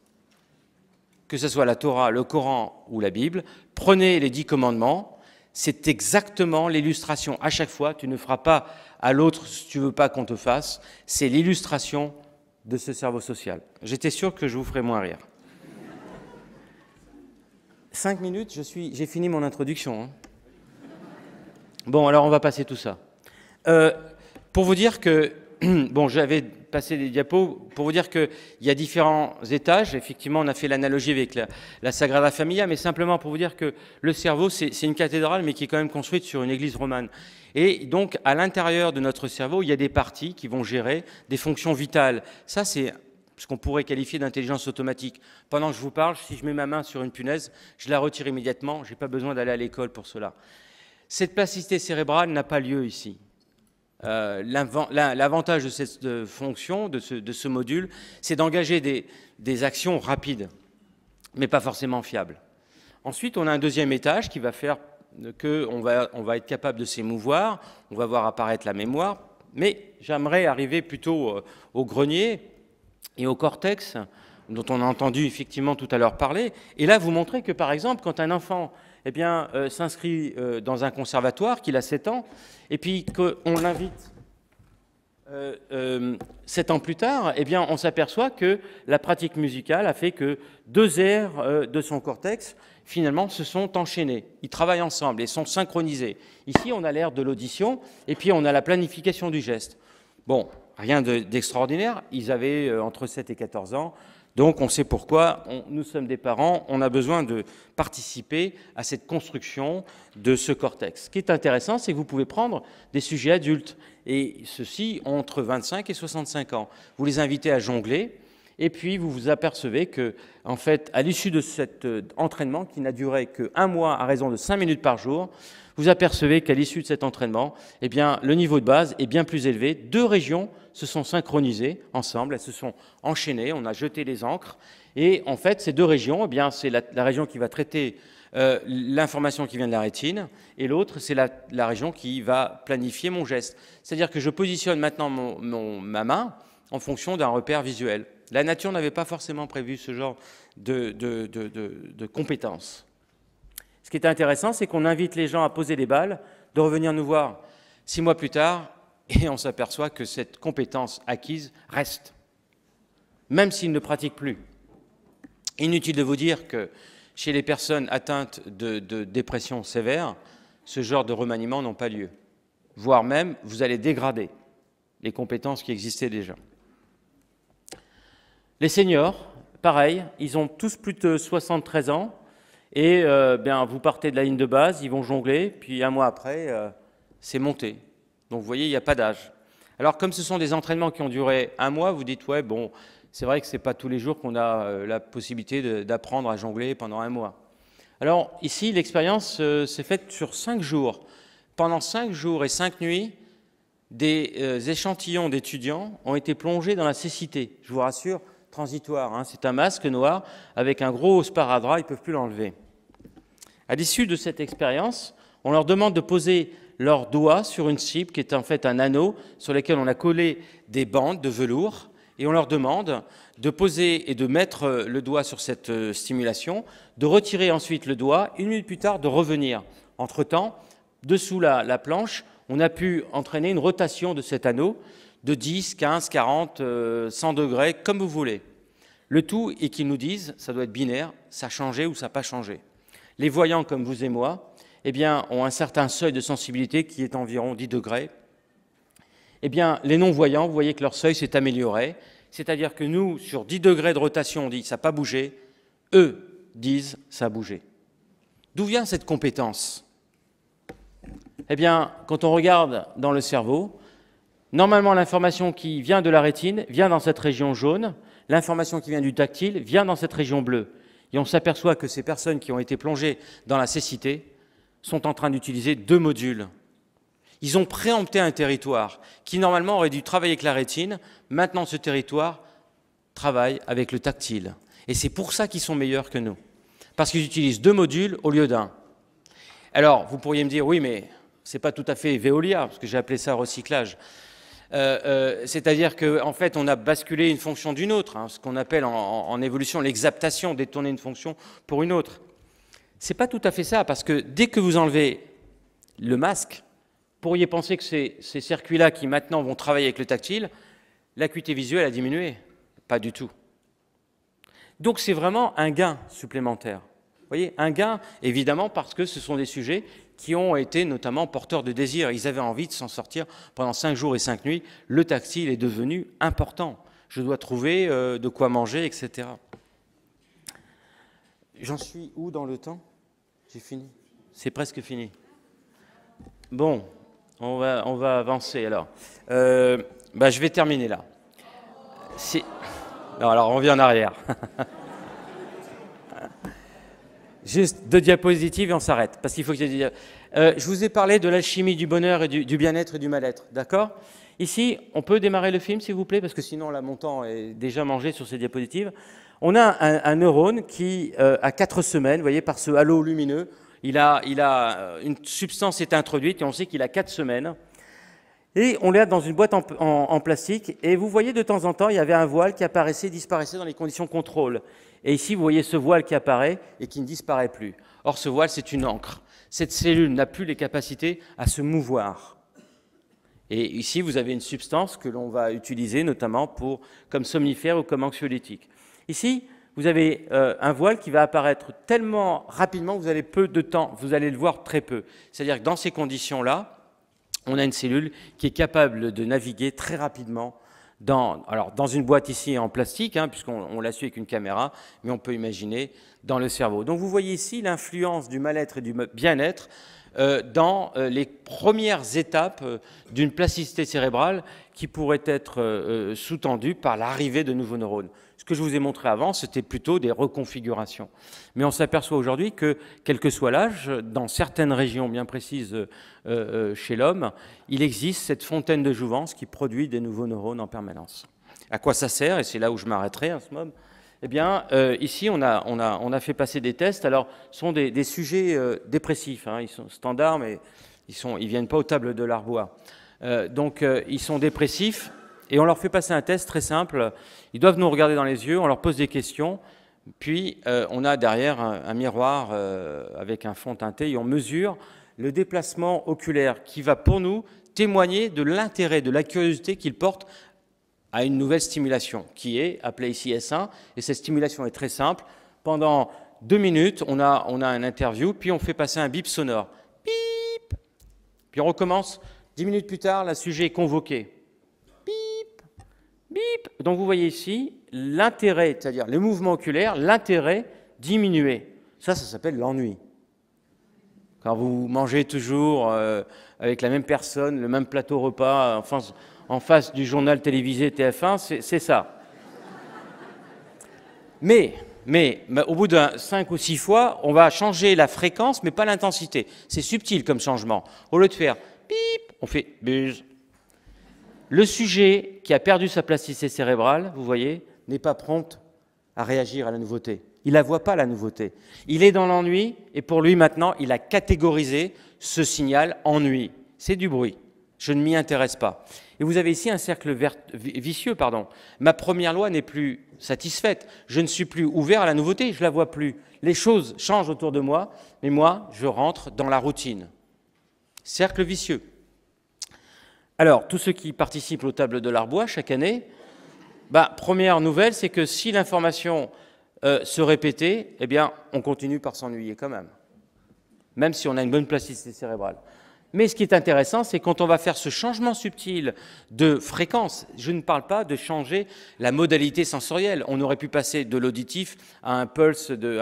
Que ce soit la Torah, le Coran ou la Bible, prenez les dix commandements, c'est exactement l'illustration. À chaque fois, tu ne feras pas à l'autre que tu veux pas qu'on te fasse. C'est l'illustration de ce cerveau social. J'étais sûr que je vous ferais moins rire. Cinq minutes, j'ai fini mon introduction. Hein. Bon, alors on va passer tout ça. Euh, pour vous dire que bon, j'avais passé des diapos pour vous dire qu'il y a différents étages. Effectivement, on a fait l'analogie avec la, Sagrada Familia, mais simplement pour vous dire que le cerveau, c'est une cathédrale, mais qui est quand même construite sur une église romane. Et donc, à l'intérieur de notre cerveau, il y a des parties qui vont gérer des fonctions vitales. Ça, c'est ce qu'on pourrait qualifier d'intelligence automatique. Pendant que je vous parle, si je mets ma main sur une punaise, je la retire immédiatement, je n'ai pas besoin d'aller à l'école pour cela. Cette plasticité cérébrale n'a pas lieu ici. Euh, l'avantage de cette fonction, de ce, module, c'est d'engager des, actions rapides, mais pas forcément fiables. Ensuite, on a un deuxième étage qui va faire qu'on va, on va être capable de s'émouvoir, on va voir apparaître la mémoire, mais j'aimerais arriver plutôt euh, au grenier et au cortex, dont on a entendu effectivement tout à l'heure parler, et là vous montrer que par exemple, quand un enfant eh bien, euh, s'inscrit euh, dans un conservatoire, qu'il a 7 ans, et puis qu'on l'invite euh, 7 ans plus tard, eh bien, on s'aperçoit que la pratique musicale a fait que deux aires de son cortex, finalement, se sont enchaînées. Ils travaillent ensemble et sont synchronisés. Ici, on a l'air de l'audition, et puis on a la planification du geste. Bon, rien d'extraordinaire. Ils avaient entre 7 et 14 ans. Donc on sait pourquoi nous sommes des parents, on a besoin de participer à cette construction de ce cortex. Ce qui est intéressant, c'est que vous pouvez prendre des sujets adultes, et ceux-ci entre 25 et 65 ans. Vous les invitez à jongler, et puis vous vous apercevez que, en fait, à l'issue de cet euh, entraînement, qui n'a duré qu'un mois à raison de 5 minutes par jour, vous apercevez qu'à l'issue de cet entraînement, eh bien, le niveau de base est bien plus élevé. Deux régions se sont synchronisées ensemble, elles se sont enchaînées, on a jeté les encres. Et en fait, ces deux régions, eh c'est la, région qui va traiter euh, l'information qui vient de la rétine, et l'autre, c'est la, région qui va planifier mon geste. C'est-à-dire que je positionne maintenant ma main en fonction d'un repère visuel. La nature n'avait pas forcément prévu ce genre de, compétences. Ce qui est intéressant, c'est qu'on invite les gens à poser des balles, de revenir nous voir six mois plus tard, et on s'aperçoit que cette compétence acquise reste, même s'ils ne pratiquent plus. Inutile de vous dire que chez les personnes atteintes de, de dépression sévère, ce genre de remaniement n'ont pas lieu, voire même vous allez dégrader les compétences qui existaient déjà. Les seniors, pareil, ils ont tous plus de 73 ans, et euh, bien, vous partez de la ligne de base, ils vont jongler, puis un mois après, euh, c'est monté. Donc vous voyez, il n'y a pas d'âge. Alors comme ce sont des entraînements qui ont duré un mois, vous dites, ouais, bon, c'est vrai que ce n'est pas tous les jours qu'on a euh, la possibilité d'apprendre à jongler pendant un mois. Alors ici, l'expérience s'est faite sur cinq jours. Pendant cinq jours et cinq nuits, des échantillons d'étudiants ont été plongés dans la cécité. Je vous rassure, transitoire. Hein. C'est un masque noir avec un gros sparadrap, ils ne peuvent plus l'enlever. À l'issue de cette expérience, on leur demande de poser leurs doigts sur une cible qui est en fait un anneau sur lequel on a collé des bandes de velours et on leur demande de poser et de mettre le doigt sur cette euh, stimulation, de retirer ensuite le doigt, une minute plus tard de revenir. Entre-temps, dessous la, la, planche, on a pu entraîner une rotation de cet anneau de 10, 15, 40, 100 degrés, comme vous voulez. Le tout est qu'ils nous disent, ça doit être binaire, ça a changé ou ça n'a pas changé. Les voyants comme vous et moi, eh bien, ont un certain seuil de sensibilité qui est environ 10 degrés. Eh bien, les non-voyants, vous voyez que leur seuil s'est amélioré. C'est-à-dire que nous, sur 10 degrés de rotation, on dit ça n'a pas bougé. Eux disent ça a bougé. D'où vient cette compétence? Eh bien, quand on regarde dans le cerveau, normalement, l'information qui vient de la rétine vient dans cette région jaune, l'information qui vient du tactile vient dans cette région bleue. Et on s'aperçoit que ces personnes qui ont été plongées dans la cécité sont en train d'utiliser deux modules. Ils ont préempté un territoire qui normalement aurait dû travailler avec la rétine. Maintenant, ce territoire travaille avec le tactile. Et c'est pour ça qu'ils sont meilleurs que nous. Parce qu'ils utilisent deux modules au lieu d'un. Alors, vous pourriez me dire, oui, mais ce n'est pas tout à fait Veolia, parce que j'ai appelé ça recyclage. Euh, euh, c'est-à-dire qu'en fait, on a basculé une fonction d'une autre, hein, ce qu'on appelle en, évolution l'exaptation, détourner une fonction pour une autre. C'est pas tout à fait ça, parce que dès que vous enlevez le masque, pourriez penser que ces, ces circuits-là qui maintenant vont travailler avec le tactile, l'acuité visuelle a diminué. Pas du tout. Donc c'est vraiment un gain supplémentaire. Vous voyez, un gain, évidemment, parce que ce sont des sujets qui ont été notamment porteurs de désir. Ils avaient envie de s'en sortir pendant cinq jours et cinq nuits. Le taxi, il est devenu important. Je dois trouver euh, de quoi manger, etc. J'en suis où dans le temps? J'ai fini C'est presque fini. Bon, on va, on va avancer alors. Euh, bah, je vais terminer là. alors on revient en arrière. Juste deux diapositives et on s'arrête, parce qu'il faut que je... Euh, je vous ai parlé de l'alchimie du bonheur et du, bien-être et du mal-être, d'accord? Ici, on peut démarrer le film, s'il vous plaît, parce que sinon, la montant est déjà mangé sur ces diapositives. On a un, neurone qui, euh, à quatre semaines, vous voyez, par ce halo lumineux, il a, il a euh, une substance est introduite et on sait qu'il a quatre semaines. Et on l'a dans une boîte en, plastique. Et vous voyez de temps en temps, il y avait un voile qui apparaissait, disparaissait dans les conditions contrôle. Et ici, vous voyez ce voile qui apparaît et qui ne disparaît plus. Or, ce voile, c'est une encre. Cette cellule n'a plus les capacités à se mouvoir. Et ici, vous avez une substance que l'on va utiliser notamment pour, comme somnifère ou comme anxiolytique. Ici, vous avez euh, un voile qui va apparaître tellement rapidement que vous avez peu de temps, vous allez le voir très peu. C'est-à-dire que dans ces conditions-là, on a une cellule qui est capable de naviguer très rapidement dans, alors dans une boîte ici en plastique, hein, puisqu'on l'a su avec une caméra, mais on peut imaginer dans le cerveau. Donc vous voyez ici l'influence du mal-être et du bien-être euh, dans euh, les premières étapes euh, d'une plasticité cérébrale qui pourrait être sous-tendue par l'arrivée de nouveaux neurones. Ce que je vous ai montré avant, c'était plutôt des reconfigurations. Mais on s'aperçoit aujourd'hui que, quel que soit l'âge, dans certaines régions bien précises euh, euh, chez l'homme, il existe cette fontaine de jouvence qui produit des nouveaux neurones en permanence. À quoi ça sert Et c'est là où je m'arrêterai en ce moment. Eh bien, euh, ici, on a, fait passer des tests. Alors, ce sont des, sujets dépressifs. Hein. Ils sont standards, mais ils ne viennent pas aux tables de l'Arbois. donc, ils sont dépressifs et on leur fait passer un test très simple. Ils doivent nous regarder dans les yeux, on leur pose des questions, puis euh, on a derrière un, miroir euh, avec un fond teinté et on mesure le déplacement oculaire qui va pour nous témoigner de l'intérêt, de la curiosité qu'ils portent à une nouvelle stimulation qui est appelée ici S1. Et cette stimulation est très simple. Pendant deux minutes, on a, on a un interview, puis on fait passer un bip sonore. Bip Puis on recommence. Dix minutes plus tard, le sujet est convoqué. Bip Donc vous voyez ici l'intérêt, c'est-à-dire les mouvements oculaires, l'intérêt diminué. Ça, ça s'appelle l'ennui. Quand vous mangez toujours euh, avec la même personne, le même plateau repas, en face, du journal télévisé TF1, c'est ça. Mais, mais, au bout d'un cinq ou six fois, on va changer la fréquence, mais pas l'intensité. C'est subtil comme changement. Au lieu de faire bip, on fait buzz, le sujet qui a perdu sa plasticité cérébrale, vous voyez, n'est pas prompt à réagir à la nouveauté. Il ne la voit pas, la nouveauté. Il est dans l'ennui, et pour lui, maintenant, il a catégorisé ce signal ennui. C'est du bruit. Je ne m'y intéresse pas. Et vous avez ici un cercle vicieux, pardon. Ma première loi n'est plus satisfaite. Je ne suis plus ouvert à la nouveauté, je ne la vois plus. Les choses changent autour de moi, mais moi, je rentre dans la routine. Cercle vicieux. Alors, tous ceux qui participent aux tables de l'Arbois chaque année, bah, première nouvelle, c'est que si l'information euh, se répétait, eh bien, on continue par s'ennuyer quand même, même si on a une bonne plasticité cérébrale. Mais ce qui est intéressant, c'est quand on va faire ce changement subtil de fréquence, je ne parle pas de changer la modalité sensorielle. On aurait pu passer de l'auditif à un pulse, de,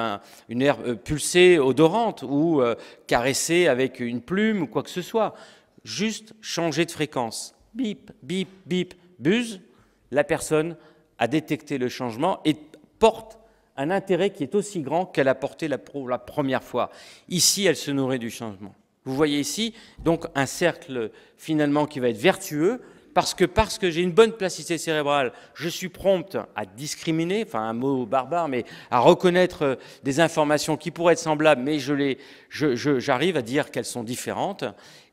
une aire euh, pulsée odorante ou euh, caresser avec une plume ou quoi que ce soit juste changer de fréquence. Bip, bip, bip, buzz, la personne a détecté le changement et porte un intérêt qui est aussi grand qu'elle a porté la, première fois. Ici, elle se nourrit du changement. Vous voyez ici donc un cercle finalement qui va être vertueux parce que parce que j'ai une bonne plasticité cérébrale, je suis prompte à discriminer, enfin un mot barbare, mais à reconnaître euh, des informations qui pourraient être semblables, mais je les, j'arrive à dire qu'elles sont différentes.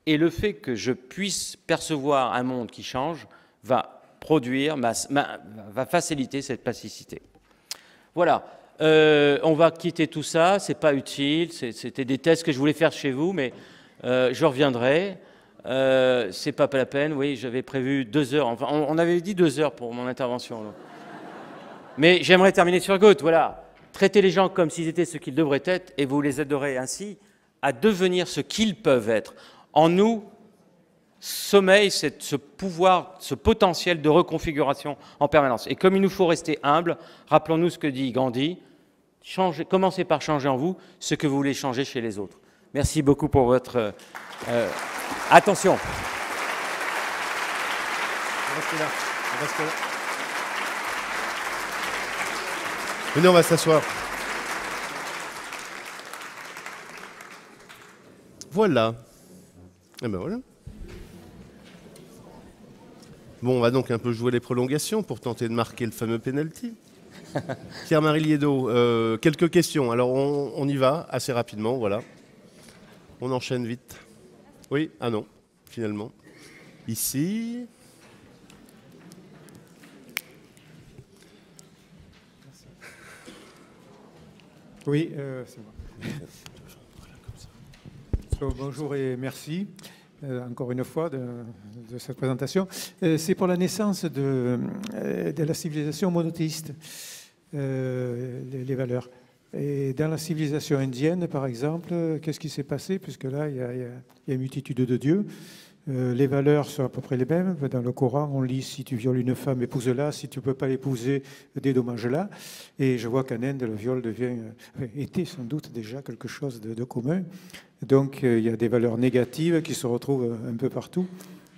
Et le fait que je puisse percevoir un monde qui change va produire, va faciliter cette plasticité. Voilà. Euh, on va quitter tout ça, c'est pas utile, c'était des tests que je voulais faire chez vous, mais euh, je reviendrai. Euh, c'est pas la peine, oui, j'avais prévu deux heures, enfin, on, avait dit deux heures pour mon intervention. Mais j'aimerais terminer sur Goethe, voilà. Traitez les gens comme s'ils étaient ce qu'ils devraient être, et vous les aiderez ainsi à devenir ce qu'ils peuvent être. En nous, sommeille ce pouvoir, ce potentiel de reconfiguration en permanence. Et comme il nous faut rester humble, rappelons-nous ce que dit Gandhi, commencez par changer en vous ce que vous voulez changer chez les autres. Merci beaucoup pour votre euh, euh, attention. Venez, on va s'asseoir. Voilà. Et eh ben voilà. Bon, on va donc un peu jouer les prolongations pour tenter de marquer le fameux penalty. Pierre-Marie Liedo, euh, quelques questions. Alors on, y va assez rapidement, voilà. On enchaîne vite. Oui Ah non, finalement. Ici. Oui, euh, c'est moi. bonjour et merci. Euh, encore une fois, de, cette présentation. Euh, c'est pour la naissance de, euh, de la civilisation monothéiste, les, valeurs. Et dans la civilisation indienne, par exemple, qu'est-ce qui s'est passé? Puisque là, il y, a, il y, a, une multitude de dieux. Les valeurs sont à peu près les mêmes. Dans le Coran, on lit si tu violes une femme, épouse-la. Si tu ne peux pas l'épouser, dédommage-la. Et je vois qu'en Inde, le viol devient, était sans doute déjà quelque chose de, commun. Donc euh, il y a des valeurs négatives qui se retrouvent un peu partout.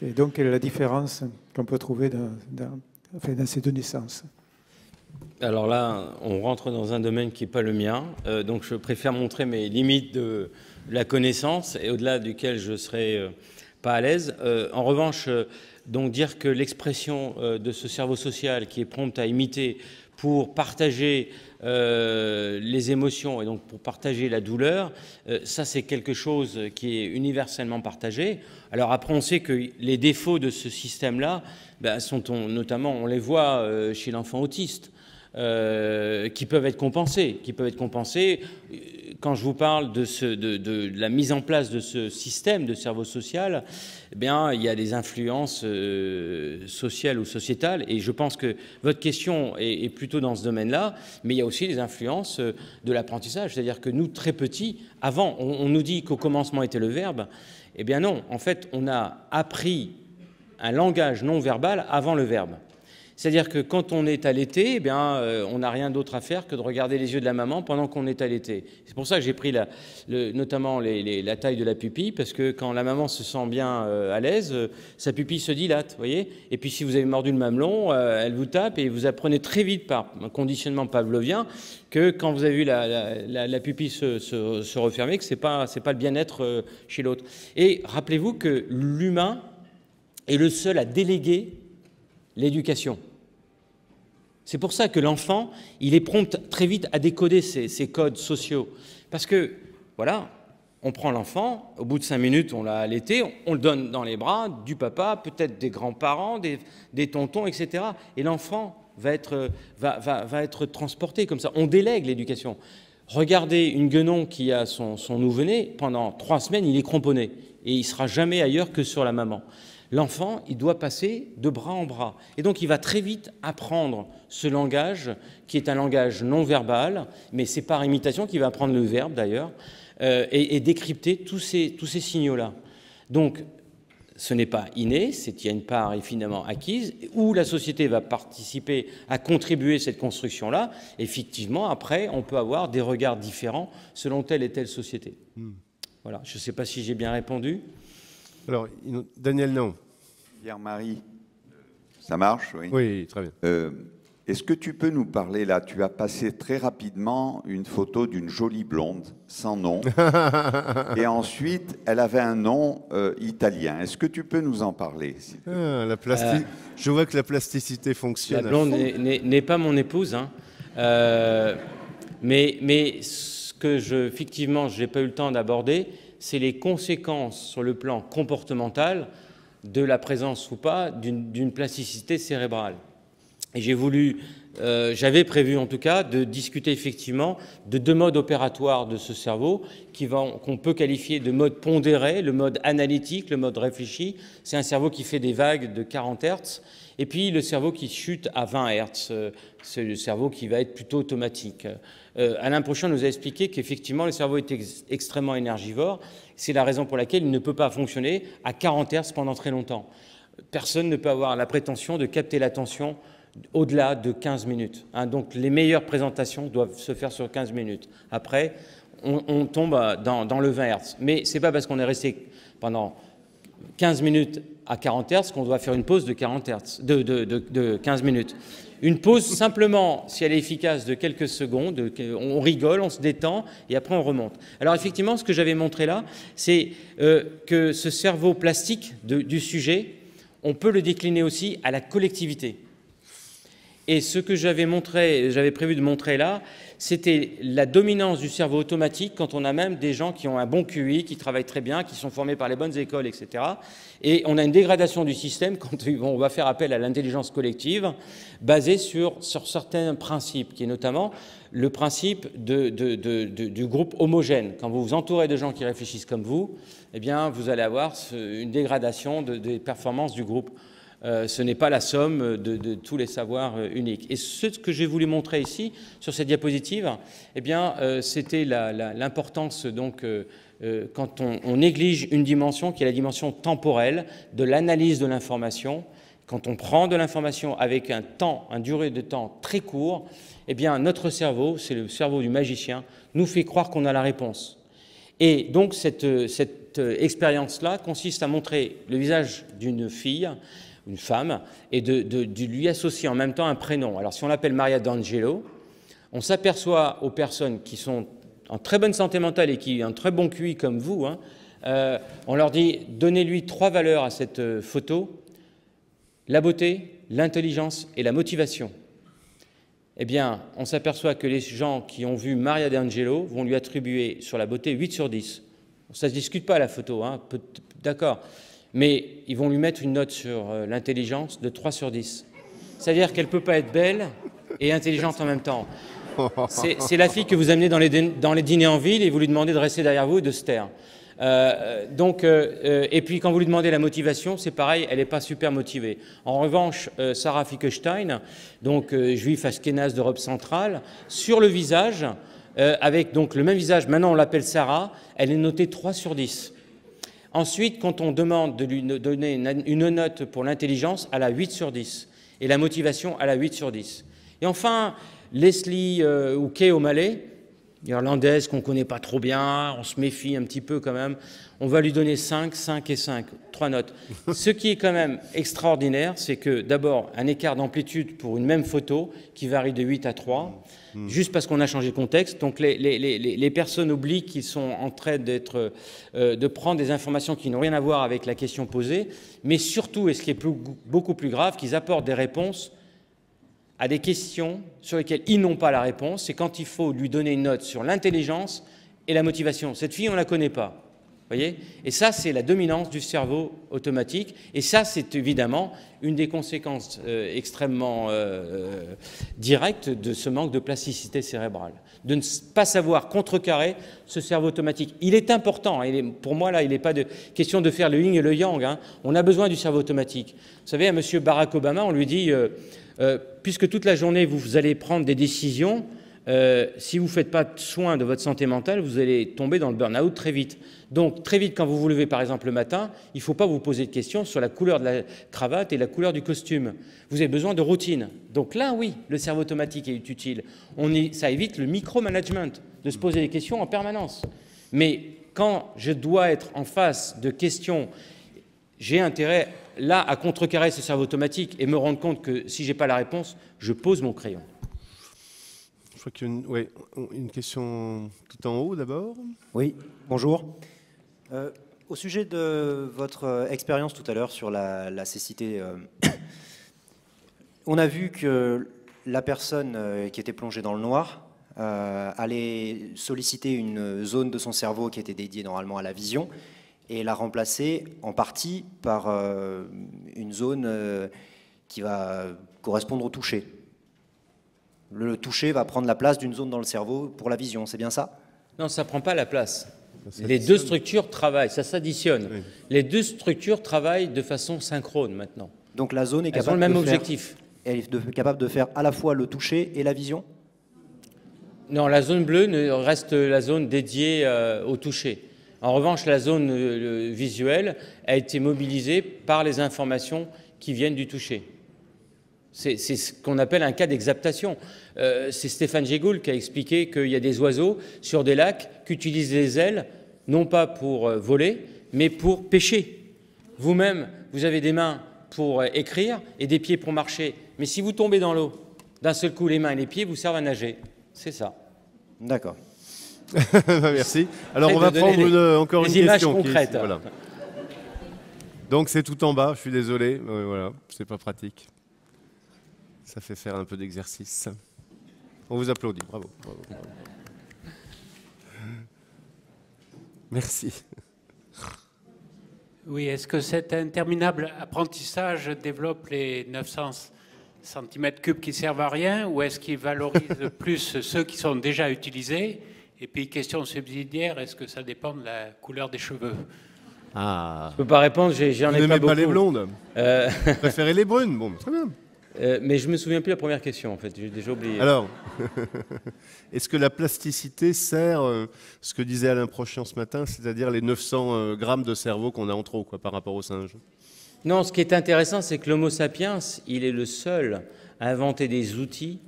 Et donc quelle est la différence qu'on peut trouver dans, ces deux naissances? Alors là, on rentre dans un domaine qui n'est pas le mien, euh, donc je préfère montrer mes limites de la connaissance et au-delà duquel je serai euh, pas à l'aise. en revanche, donc dire que l'expression de ce cerveau social qui est prompt à imiter pour partager euh, les émotions et donc pour partager la douleur, euh, ça c'est quelque chose qui est universellement partagé. Alors après on sait que les défauts de ce système-là ben, sont notamment, on les voit euh, chez l'enfant autiste. Qui peuvent être compensés, qui peuvent être compensés quand je vous parle de, la mise en place de ce système de cerveau social, eh bien, il y a des influences euh, sociales ou sociétales, et je pense que votre question est, plutôt dans ce domaine-là, mais il y a aussi des influences euh, de l'apprentissage, c'est-à-dire que nous, très petits, avant, on nous dit qu'au commencement était le verbe, eh bien non, en fait, on a appris un langage non verbal avant le verbe. C'est-à-dire que quand on est allaité, eh bien, euh, on n'a rien d'autre à faire que de regarder les yeux de la maman pendant qu'on est allaité. C'est pour ça que j'ai pris notamment la taille de la pupille, parce que quand la maman se sent bien euh, à l'aise, euh, sa pupille se dilate, voyez Et puis si vous avez mordu le mamelon, elle vous tape et vous apprenez très vite par un conditionnement pavlovien que quand vous avez vu la, pupille se, refermer, que ce n'est pas, pas le bien-être chez l'autre. Et rappelez-vous que l'humain est le seul à déléguer l'éducation. C'est pour ça que l'enfant, il est prompt très vite à décoder ces, codes sociaux. Parce que, voilà, on prend l'enfant, au bout de cinq minutes, on l'a allaité, on, le donne dans les bras du papa, peut-être des grands-parents, des, tontons, etc. Et l'enfant va être, transporté comme ça. On délègue l'éducation. Regardez une guenon qui a son, son nouveau-né, pendant trois semaines, il est cramponné. Et il sera jamais ailleurs que sur la maman l'enfant, il doit passer de bras en bras. Et donc, il va très vite apprendre ce langage, qui est un langage non verbal, mais c'est par imitation qu'il va apprendre le verbe d'ailleurs, euh, et, décrypter tous ces, tous ces signaux-là. Donc, ce n'est pas inné, c'est il y a une part finalement acquise, où la société va participer à contribuer cette construction-là. Effectivement, après, on peut avoir des regards différents selon telle et telle société. Hmm. Voilà, je ne sais pas si j'ai bien répondu. Alors, Daniel, non. Pierre-Marie, ça marche, oui Oui, très bien. Euh, est-ce que tu peux nous parler là Tu as passé très rapidement une photo d'une jolie blonde sans nom. et ensuite, elle avait un nom euh, italien. Est-ce que tu peux nous en parler ah, la euh, Je vois que la plasticité fonctionne. La blonde n'est pas mon épouse. Hein. mais, mais ce que je, effectivement, je n'ai pas eu le temps d'aborder, c'est les conséquences sur le plan comportemental de la présence ou pas d'une plasticité cérébrale. Et euh, j'avais prévu en tout cas, de discuter effectivement de deux modes opératoires de ce cerveau qu'on peut qualifier de mode pondéré, le mode analytique, le mode réfléchi. C'est un cerveau qui fait des vagues de 40 Hz. Et puis le cerveau qui chute à 20 Hz, c'est le cerveau qui va être plutôt automatique. Euh, Alain Prochon nous a expliqué qu'effectivement le cerveau est extrêmement énergivore. C'est la raison pour laquelle il ne peut pas fonctionner à 40 Hz pendant très longtemps. Personne ne peut avoir la prétention de capter l'attention au-delà de 15 minutes. Hein. donc les meilleures présentations doivent se faire sur 15 minutes. Après, on, tombe dans, le 20 Hz. Mais ce n'est pas parce qu'on est resté pendant 15 minutes à 40 Hz qu'on doit faire une pause de, 40 Hz, de 15 minutes. Une pause simplement, si elle est efficace, de quelques secondes, on rigole, on se détend et après on remonte. Alors effectivement, ce que j'avais montré là, c'est euh, que ce cerveau plastique du sujet, on peut le décliner aussi à la collectivité. Et ce que j'avais prévu de montrer là, c'était la dominance du cerveau automatique quand on a même des gens qui ont un bon QI, qui travaillent très bien, qui sont formés par les bonnes écoles, etc. Et on a une dégradation du système quand on va faire appel à l'intelligence collective basée sur, sur certains principes, qui est notamment le principe du groupe homogène. Quand vous vous entourez de gens qui réfléchissent comme vous, eh bien, vous allez avoir une dégradation des performances du groupe euh, ce n'est pas la somme de, tous les savoirs euh, uniques. Et ce que j'ai voulu montrer ici, sur cette diapositive, eh bien, euh, c'était l'importance, donc, quand on, néglige une dimension qui est la dimension temporelle de l'analyse de l'information, quand on prend de l'information avec un temps, un durée de temps très court, eh bien, notre cerveau, c'est le cerveau du magicien, nous fait croire qu'on a la réponse. Et donc, cette expérience-là consiste à montrer le visage d'une fille une femme, et de, lui associer en même temps un prénom. Alors si on l'appelle Maria D'Angelo, on s'aperçoit aux personnes qui sont en très bonne santé mentale et qui ont un très bon QI comme vous, hein, euh, on leur dit donnez-lui trois valeurs à cette euh, photo la beauté, l'intelligence et la motivation. Eh bien, on s'aperçoit que les gens qui ont vu Maria D'Angelo vont lui attribuer sur la beauté 8 sur 10. Ça ne se discute pas la photo, hein, d'accord mais ils vont lui mettre une note sur euh, l'intelligence de 3 sur 10. C'est-à-dire qu'elle ne peut pas être belle et intelligente en même temps. C'est la fille que vous amenez dans les, dans les, dîners en ville et vous lui demandez de rester derrière vous et de se taire. Euh, donc, euh, et puis quand vous lui demandez la motivation, c'est pareil, elle n'est pas super motivée. En revanche, Sarah Fickenstein, donc juif d'Europe centrale, sur le visage, avec donc le même visage, maintenant on l'appelle Sarah, elle est notée 3 sur 10. Ensuite, quand on demande de lui donner une note pour l'intelligence, à la 8 sur 10, et la motivation à la 8 sur 10. Et enfin, Leslie euh, ou Kay O'Malley, irlandaise qu'on ne connaît pas trop bien, on se méfie un petit peu quand même, on va lui donner 5, 5 et 5, trois notes. Ce qui est quand même extraordinaire, c'est que d'abord, un écart d'amplitude pour une même photo qui varie de 8 à 3, Hmm. juste parce qu'on a changé de contexte. Donc les, personnes oublient qu'ils sont en train d'être, euh, de prendre des informations qui n'ont rien à voir avec la question posée, mais surtout, et ce qui est beaucoup plus grave, qu'ils apportent des réponses à des questions sur lesquelles ils n'ont pas la réponse. C'est quand il faut lui donner une note sur l'intelligence et la motivation. Cette fille, on ne la connaît pas et ça, c'est la dominance du cerveau automatique. Et ça, c'est évidemment une des conséquences euh, extrêmement euh, euh, directes de ce manque de plasticité cérébrale. De ne pas savoir contrecarrer ce cerveau automatique. Il est important. pour moi, là, il n'est pas de question de faire le yin et le yang. Hein. On a besoin du cerveau automatique. Vous savez, à M. Barack Obama, on lui dit, puisque toute la journée, vous allez prendre des décisions, si vous ne faites pas soin de votre santé mentale, vous allez tomber dans le burn-out très vite. Donc très vite, quand vous vous levez par exemple le matin, il ne faut pas vous poser de questions sur la couleur de la cravate et la couleur du costume. Vous avez besoin de routine. Donc là, oui, le cerveau automatique est utile. On ça évite le micromanagement, de se poser des questions en permanence. Mais quand je dois être en face de questions, j'ai intérêt là à contrecarrer ce cerveau automatique et me rendre compte que si je n'ai pas la réponse, je pose mon crayon. Je crois qu'il y a une, une question tout en haut d'abord. Oui, bonjour. Euh, au sujet de votre euh, expérience tout à l'heure sur la, cécité, euh, on a vu que la personne qui était plongée dans le noir allait solliciter une zone de son cerveau qui était dédiée normalement à la vision et la remplacer en partie par une zone qui va correspondre au toucher. Le toucher va prendre la place d'une zone dans le cerveau pour la vision, c'est bien ça? Non, ça ne prend pas la place. Les deux structures travaillent, ça s'additionne. Les deux structures travaillent de façon synchrone maintenant. Donc la zone est Elles capable, ont le même de, objectif. Faire, elle est de- capable de faire à la fois le toucher et la vision? Non, la zone bleue reste la zone dédiée euh, au toucher. En revanche, la zone euh, le- visuelle a été mobilisée par les informations qui viennent du toucher. C'est ce qu'on appelle un cas d'exaptation. Euh, c'est Stéphane Gégoul qui a expliqué qu'il y a des oiseaux sur des lacs qui utilisent les ailes, non pas pour euh, voler, mais pour pêcher. Vous-même, vous avez des mains pour écrire et des pieds pour marcher. Mais si vous tombez dans l'eau, d'un seul coup, les mains et les pieds vous servent à nager. C'est ça. D'accord. Merci. Alors, on va prendre une- encore des une images question. qui est ici, concrètes. voilà. Donc, c'est tout en bas, je suis désolé. Euh, voilà, c'est pas pratique. Ça fait faire un peu d'exercice. On vous applaudit, bravo. bravo, bravo. Merci. Oui, est-ce que cet interminable apprentissage développe les 900 cm3 qui servent à rien ou est-ce qu'il valorise plus ceux qui sont déjà utilisés Et puis, question subsidiaire, est-ce que ça dépend de la couleur des cheveux Ah. Je peux pas répondre, j'ai- j'en Vous ai pas n'aimez beaucoup. pas les blondes Euh, Vous préférez les brunes Bon, très bien. euh, mais je me souviens plus de la première question en fait, j'ai déjà oublié. Alors, est-ce que la plasticité sert euh, ce que disait Alain Prochian ce matin, c'est-à-dire les 900 euh, grammes de cerveau qu'on a en trop quoi, par rapport au singe? Non, ce qui est intéressant, c'est que l'Homo sapiens, il est le seul à inventer des outils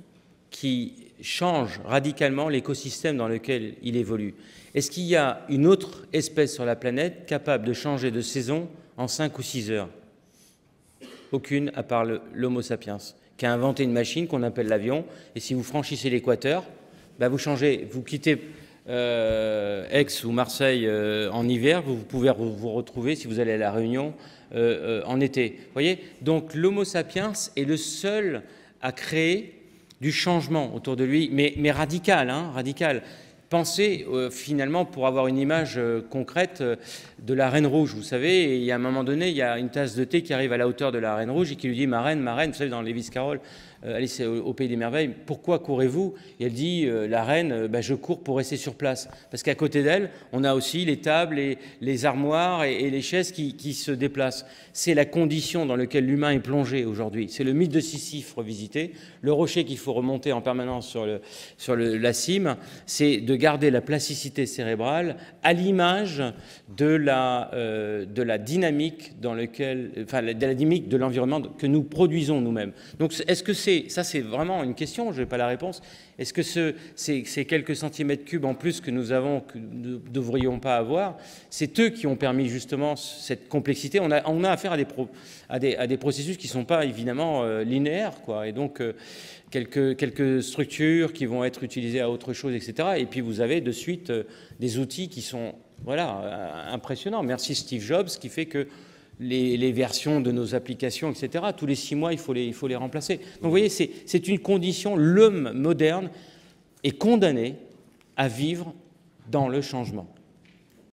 qui changent radicalement l'écosystème dans lequel il évolue. Est-ce qu'il y a une autre espèce sur la planète capable de changer de saison en 5 ou 6 heures? Aucune, à part l'Homo sapiens, qui a inventé une machine qu'on appelle l'avion. Et si vous franchissez l'équateur, bah, vous changez, vous quittez euh, Aix ou Marseille euh, en hiver, vous, pouvez vous, retrouver, si vous allez à La Réunion, euh, en été. Voyez? Donc l'Homo sapiens est le seul à créer du changement autour de lui, mais, radical, hein, radical. Pensez euh, finalement, pour avoir une image euh, concrète, euh, de la reine rouge. Vous savez, il y a un moment donné, il y a une tasse de thé qui arrive à la hauteur de la reine rouge et qui lui dit Ma reine, ma reine, vous savez, dans Lewis Carroll, Alice au, pays des merveilles, pourquoi courez-vous? Et elle dit euh, La reine, euh, bah, je cours pour rester sur place. Parce qu'à côté d'elle, on a aussi les tables, les armoires et, les chaises qui, se déplacent. C'est la condition dans laquelle l'humain est plongé aujourd'hui. C'est le mythe de Sisyphe revisité. Le rocher qu'il faut remonter en permanence sur, la cime, c'est de garder la plasticité cérébrale à l'image de la, euh, dynamique dans enfin, de la dynamique de l'environnement que nous produisons nous-mêmes. Donc, est-ce que c'est, ça, c'est vraiment une question. Je n'ai pas la réponse. Est-ce que ce, ces, quelques centimètres cubes en plus que nous avons, que nous ne devrions pas avoir, c'est eux qui ont permis justement cette complexité. On a, affaire à des, processus qui ne sont pas évidemment euh, linéaires, quoi. Et donc euh, quelques, structures qui vont être utilisées à autre chose, etc. Et puis vous avez de suite euh, des outils qui sont voilà, impressionnants. Merci Steve Jobs qui fait que les, versions de nos applications, etc., tous les six mois, il faut les, il faut les remplacer. Donc vous voyez, c'est une condition, l'homme moderne est condamné à vivre dans le changement.